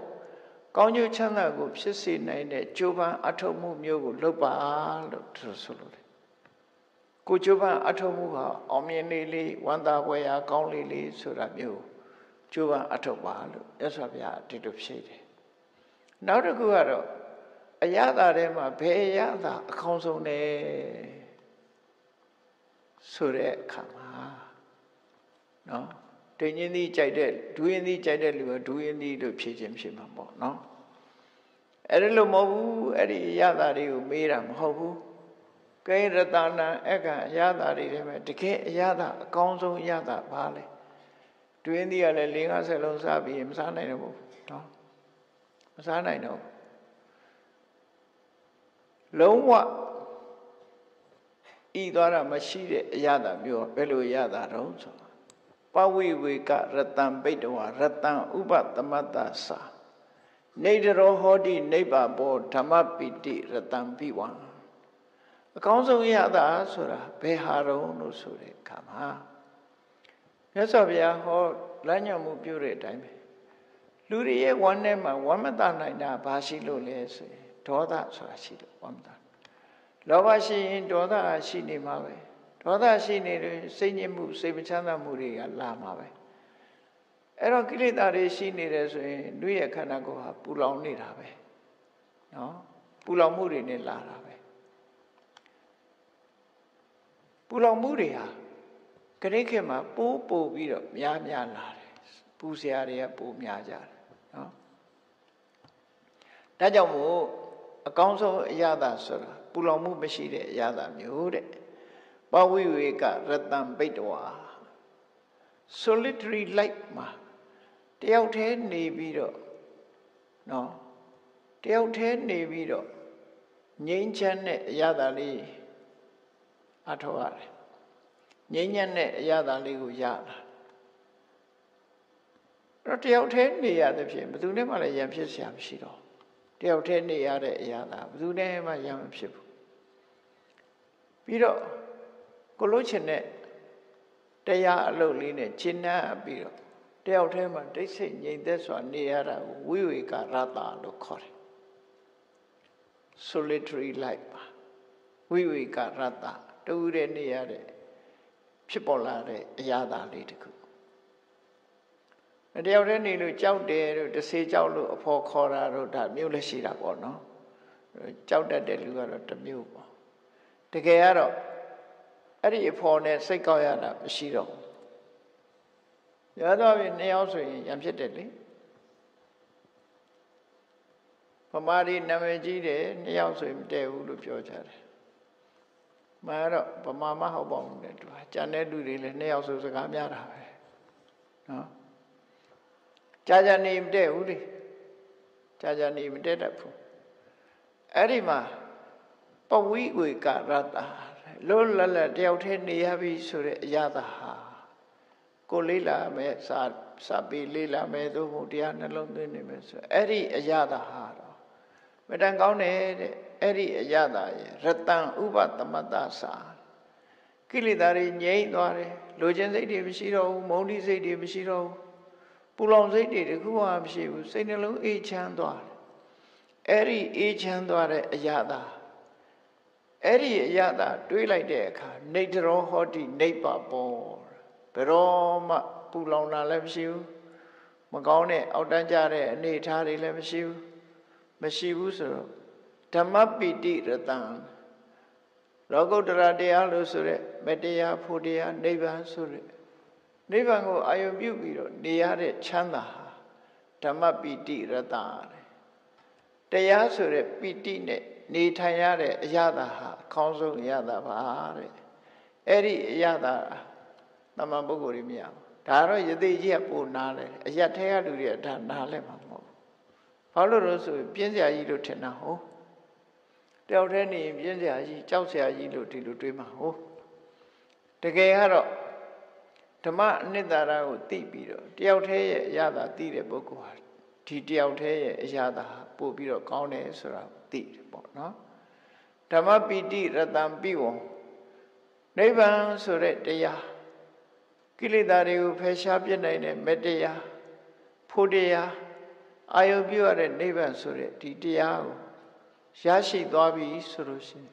ကောင်းကျိုးချမ်းသာကိုဖြစ်စေနိုင်တဲ့ကျိုးပန်းအထုတ်မှုမျိုးကိုလုပ်ပါလို့သူဆိုလို့တယ်ကိုကျိုးပန်းအထုတ်မှုဟာအောင်မြင်လေးလေးဝမ်းသာပွဲရာကောင်းလေးလေးဆိုတာမျိုးကျိုးပန်းအထုတ်ပါလို့ရသော်ဗျာဒီလိုဖြေတယ်နောက်တစ်ခုကတော့အရသာထဲမှာဘယ်အရသာအကောင်းဆုံးလဲ ဆိုတဲ့အခါမှာနော်တင်ရင်သည်ကြိုက်တဲ့ဒူရင်သည်ကြိုက်တဲ့လူကဒူရင်သည်လို့ဖြေခြင်းဖြစ်မှာပေါ့နော်အဲ့ဒါလို့မဟုတ်ဘူးအဲ့ဒီအရသာတွေကိုမေးတာမဟုတ်ဘူးကိရတနာအကအရသာတွေထဲမှာတကယ်အရသာအကောင်းဆုံးအရသာဘာလဲတွင်းသည်ကလည်း၄50လုံးစားပြီးမစားနိုင်တော့ဘူးနော်မစားနိုင်တော့ဘူးလုံးဝ ဤသွားတာမရှိတဲ့အရာတာမျိုးဘယ်လိုရတာတော့ဆိုပဝိဝေကရတံပိတဝရတံဥပသမတ္တသာနေတရောဟောတိနိဗ္ဗာဘောဓမ္မပိတိရတံပိဝံအကောင်းဆုံးရတာဆိုတာဘယ်ဟာတော့လို့ဆိုတဲ့အခါမှာမြတ်စွာဘုရားဟောလမ်းညွှန်မှုပြုတဲ့အတိုင်းပဲလူတွေရဲ့ဝမ်းထဲမှာဝမ်းမသာနိုင်တာဘာရှိလို့လဲဆိုရင်ဒေါသဆိုတာရှိလို့ဝမ်းမသာ လောဘရှိရင်ဒေါသရှိနေမှာပဲဒေါသရှိနေတယ်စိတ်ညစ်မှုစိတ်မချမ်းသာမှုတွေကလာမှာပဲအဲ့တော့ကိလေသာတွေရှိနေတယ်ဆိုရင်လူရဲ့ခန္ဓာကိုယ်ဟာပူလောင်နေတာပဲနော်ပူလောင်မှုတွေနဲ့လာတာပဲပူလောင်မှုတွေဟာခရစ်ခေတ်မှာပိုးပို့ပြီးတော့များများလာတယ်ပူစရာတွေကပိုများကြတယ်နော်ဒါကြောင့်မို့အကောင်းဆုံးအရသာဆိုတာပူူလောင်မှုမရှိတဲ့အရာသာမျိုးတဲ့ပဝိဝေကရတံပိတဝါ solitary life မှာတယောက်တည်းနေပြီးတော့နော်တယောက်တည်းနေပြီးတော့ငြိမ်းချမ်းတဲ့အရာသာလေးအထောက်ရတယ်ငြိမ်းချမ်းတဲ့အရာသာလေးကိုရလာတော့တယောက်တည်းနေရသဖြင့်ဘယ်သူနဲ့မှလည်းရံဖြစ်စရာမရှိတော့တယောက်တည်းနေရတဲ့အရာသာဘယ်သူနဲ့မှရံမဖြစ်ဘူး ပြီးတော့ကိုလို့ချင်တဲ့တရားအလုပ်လေးနဲ့ရှင်းနှံ့ပြီးတော့တယောက်တည်းမှာဒိတ်ဆိတ်ငြိမ်သက်စွာနေရတာကိုဝိဝေကရတာလို့ခေါ်တယ် solitary life ပါဝိဝေကရတာတူတဲ့နေရတဲ့ဖြစ်ပေါ်လာတဲ့အရာသာလေးတခုတယောက်တည်းနေလို့ကြောက်တယ်လို့တဆေကြောက်လို့အဖော်ခေါ်တာတို့ဒါမျိုးလည်းရှိတာပေါ့နော်ကြောက်တတ်တဲ့လူကတော့တစ်မျိုးပေါ့ တကယ်ကတော့အဲ့ဒီအဖော်နဲ့စိတ်ကောက်ရတာမရှိတော့ဘူးရတော့ပြီနှစ်ယောက်ဆိုရင်ရံဖြစ်တယ်လေဗမာရီနာမည်ကြီးတယ်နှစ်ယောက်ဆိုရင်မတည့်ဘူးလို့ပြောကြတယ်မှာတော့ဗမာမဟုတ်ပါဘူးလေသူကကြံတဲ့လူတွေလည်းနှစ်ယောက်ဆိုစကားများတာပဲနော်ကြာကြာနေမတည့်ဘူးလေကြာကြာနေမတည့်တတ်ဘူးအဲ့ဒီမှာ ပဝိဝေကရတလောလလတယောက်တည်းနေရပြီဆိုတဲ့အရာသာဟာကိုလေးလာမယ်စာစာပေလေးလာမယ်သို့မဟုတ်တရားနှလုံးသွင်းနေမယ်ဆိုအဲ့ဒီအရာသာဟာတော့မတန်ကောင်းတယ်တဲ့အဲ့ဒီအရာသာရဲ့ရတံဥပသမတ္တစာကိလေသာတွေငြိမ့်သွားတယ်လိုချင်စိတ်တွေမရှိတော့ဘူးမုန်းတိစိတ်တွေမရှိတော့ဘူးပူလောင်စိတ်တွေတခုမှမရှိဘူးစိတ်နှလုံးအေးချမ်းသွားတယ်အဲ့ဒီအေးချမ်းသွားတဲ့အရာသာ အဲ့ဒီအရာသာတွေးလိုက်တဲ့အခါနေတရောဟောတိနေပါပေါ်ဘယ်တော့မှပူလောင်တာလည်းမရှိဘူးမကောင်းတဲ့အောက်တန်းကြတဲ့အနေအထားတွေလည်းမရှိဘူးမရှိဘူးဆိုတော့ဓမ္မပိတိရတံလောကုတ္တရာတရားလို့ဆိုရက်မတရားဖို့တရားနိဗ္ဗာန်ဆိုရက်နိဗ္ဗာန်ကိုအာရုံပြုပြီးတော့နေရတဲ့ချမ်းသာဟာဓမ္မပိတိရတံတရားဆိုရက်ပိတိနဲ့ နေထိုင်ရတဲ့အရသာဟာအကောင်းဆုံးအရသာပါတဲ့အဲ့ဒီအရသာတမန်ပုဂ္ဂိုလ်တွေမရဘူးဒါတော့ယသိကြီးကပိုနားတယ်အရထဲကလူတွေကဒါနားလဲမှာမဟုတ်ဘူးဘာလို့လို့ဆိုပြင်းစရာကြီးလို့ထင်တာဟုတ်တယောက်တည်းနေရင်ပြင်းစရာကြီးကြောက်စရာကြီးလို့ဒီလိုတွေးမှာဟုတ်တကယ်ကတော့ဓမ္မအနှစ်သာရကိုသိပြီးတော့တယောက်တည်းရဲ့အရာသာသိတဲ့ပုဂ္ဂိုလ်ဟာ ဒီတယောက်တည်းရဲ့အရာသာပို့ပြီးတော့ကောင်းတယ်ဆိုတာသိတယ်ပေါ့နော်ဓမ္မပိတိရတံပိဝံနိဗ္ဗာန်ဆိုတဲ့တရားကိလေသာတွေကိုဖယ်ရှားပြစ်နိုင်တဲ့မေတ္တရားဖို့တရားအာယုပြုရတဲ့နိဗ္ဗာန်ဆိုတဲ့ဒီတရားကိုရရှိသွားပြီဆိုလို့ရှိရင်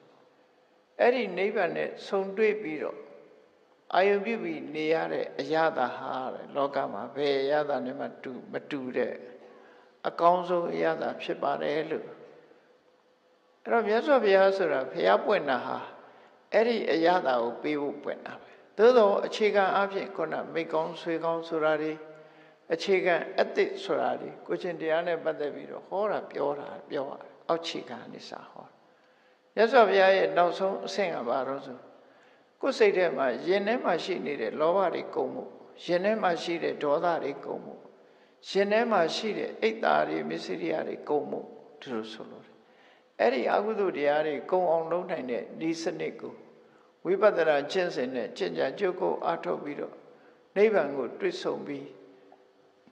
အဲ့ဒီနိဗ္ဗာန်နဲ့ဆုံတွေ့ပြီးတော့အာယုပြုပြီးနေရတဲ့အရာသာဟာတဲ့လောကမှာဘယ်အရာသာနဲ့မှတူမတူတဲ့ အကောင်းဆုံးအရာသာဖြစ်ပါတယ်လို့အဲ့တော့မြတ်စွာဘုရားဆိုတာဘုရားပွင့်တာဟာအဲ့ဒီအရာသာကိုပေးဖို့ပွင့်တာပဲသို့သောအခြေခံအဖြစ်ခုနမိကောင်းဆွေကောင်းဆိုတာတွေအခြေခံအသစ်ဆိုတာတွေကိုချင်းတရားနဲ့ပတ်သက်ပြီးတော့ဟောတာပြောတာပြောတာအောက်ခြေခံနေစာဟောမြတ်စွာဘုရားရဲ့နောက်ဆုံးအဆင့်ကဘာလို့ဆိုကိုယ်စိတ်ထဲမှာယင်ထဲမှာရှိနေတဲ့လောဘတွေကုန်မှုယင်ထဲမှာရှိတဲ့ဒေါသတွေကုန်မှု ရှင်ထဲမှာရှိတဲ့အိတ်သားတွေမစ္စရိယတွေကုန်မှုဒီလိုဆိုလို့အဲ့ဒီအကုသိုလ်တရားတွေကုံအောင်လုပ်နိုင်တဲ့ဒီစနစ်ကိုဝိပဿနာကျင့်စဉ်နဲ့ကျင့်ကြံကြုတ်ကိုအားထုတ်ပြီးတော့နိဗ္ဗာန်ကိုတွေ့ဆုံပြီး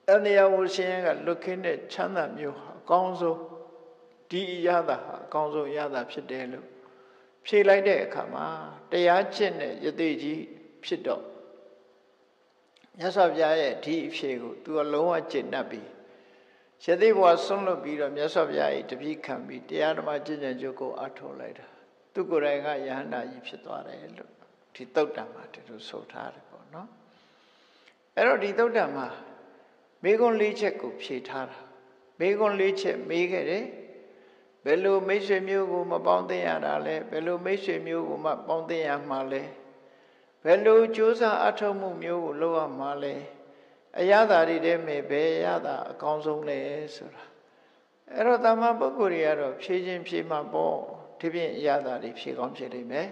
တဏှာဝရှင်ရကလွတ်ခင်းတဲ့ချမ်းသာမျိုးဟာအကောင်းဆုံးဒီရတာဟာအကောင်းဆုံးရတာဖြစ်တယ်လို့ဖြေလိုက်တဲ့အခါမှာတရားကျင့်တဲ့ယသိကြီးဖြစ်တော့ မြတ်စွာဘုရားရဲ့ဒီအဖြေကိုသူကလုံးဝကျင့်တတ်ပြီးယသိဘဝဆုံးလွတ်ပြီးတော့မြတ်စွာဘုရားရဲ့တပည့်ခံပြီးတရားဓမ္မကျင့်ကြံကြုတ်ကိုအထောက်လိုက်တာသူကိုယ်တိုင်ကယဟန္တာကြီးဖြစ်သွားတယ်လို့ဒီတုတ်တံမှာဒီလိုဆိုထားတယ်ပေါ့နော်အဲ့တော့ဒီတုတ်တံမှာမေခွန်း၄ချက်ကိုဖြေထားတာမေခွန်း၄ချက်မေးခဲ့တယ်ဘယ်လိုမိတ်ဆွေမျိုးကိုမပေါင်းသိရတာလဲဘယ်လိုမိတ်ဆွေမျိုးကိုမှပေါင်းသိရမှာလဲ ဘယ်လိုကြိုးစားအထောက်မှုမျိုးကိုလုပ်ရမှာလဲအရသာတွေထဲမှာဘယ်ရတာအကောင်းဆုံးလဲဆိုတာအဲ့တော့တာမန်ပုဂ္ဂိုလ်တွေကတော့ဖြည့်ခြင်းဖြည့်မှာပေါ့ဒီဖြင့်အရသာတွေဖြည့်ကောင်းဖြည့်လိမ့်မယ်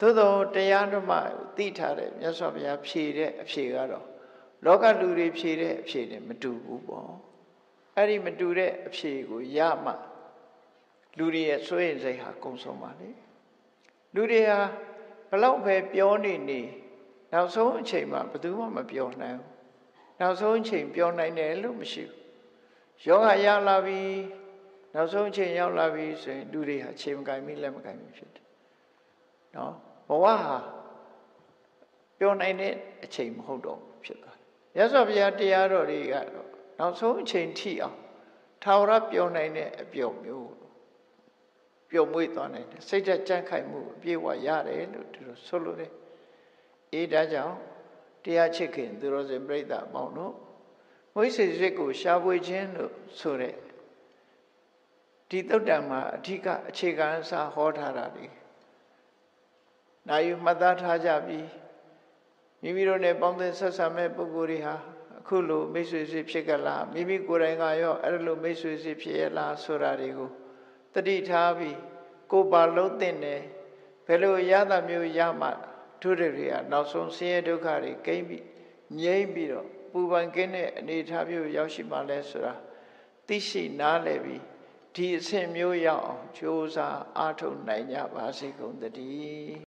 သို့တော့တရားဓမ္မသိထားတဲ့မြတ်စွာဘုရားဖြည့်တဲ့အဖြေကတော့လောကလူတွေဖြည့်တဲ့အဖြေနဲ့မတူဘူးပေါ့အဲ့ဒီမတူတဲ့အဖြေကိုရမှလူတွေရဲ့စွဲရင်စိတ်ဟာကုံဆုံးပါလေလူတွေဟာ ဘလောက်ပဲပြောနေနေနောက်ဆုံးအချိန်မှာဘယ်သူမှမပြောနိုင်ဘူးနောက်ဆုံးအချိန်ပြောနိုင်တယ်လို့မရှိဘူးယောဂရလာပြီနောက်ဆုံးအချိန်ရောက်လာပြီဆိုရင်လူတွေဟာခြေမကင်မိလက်မကင်မိဖြစ်တယ်နော်ဘဝဟာပြောနိုင်တဲ့အချိန်မဟုတ်တော့ဖြစ်သွားတယ်ရသော်ဘုရားတရားတော်တွေကတော့နောက်ဆုံးအချိန်ထိအောင်ထာဝရပြောနိုင်တဲ့အပြောမျိုး ပျော်မွေ့သွားနိုင်တယ်စိတ်ဓာတ်ကြံ့ခိုင်မှုအပြည့်အဝရတယ်လို့ဒီလိုဆိုလိုတယ်အေးဒါကြောင့်တရားချစ်ခင်သူတော်စင်ပြိဿအပေါင်းတို့မွေးစေစစ်ကိုရှားပွေခြင်းလို့ဆိုတဲ့ဒီသုတ်တံမှာအဓိကအခြေခံအစာဟောထားတာဒီနာယူမှတ်သားထားကြပြီးမိမိတို့နဲ့ပေါင်းသင်းဆက်ဆံမဲ့ပုဂ္ဂိုလ်တွေဟာအခုလိုမိတ်ဆွေစစ်ဖြစ်ကြလားမိမိကိုယ်တိုင်ကရောအဲ့လိုမိတ်ဆွေစစ်ဖြစ်ရလားဆိုတာတွေကို တတိထားပြီးကိုပါလုံးတဲ့တယ်ဘယ်လိုရတာမျိုးရမှထုတွေကနောက်ဆုံးဆင်းရဲဒုက္ခတွေကိမ့်ပြီးငြိမ့်ပြီးတော့ပူပန်ကင်းတဲ့အနေအထားမျိုးရောက်ရှိမှလဲဆိုတာသိရှိနားလည်ပြီးဒီအဆင့်မျိုးရောက်အောင်ကြိုးစားအားထုတ်နိုင်ကြပါစေကုန်သတည်း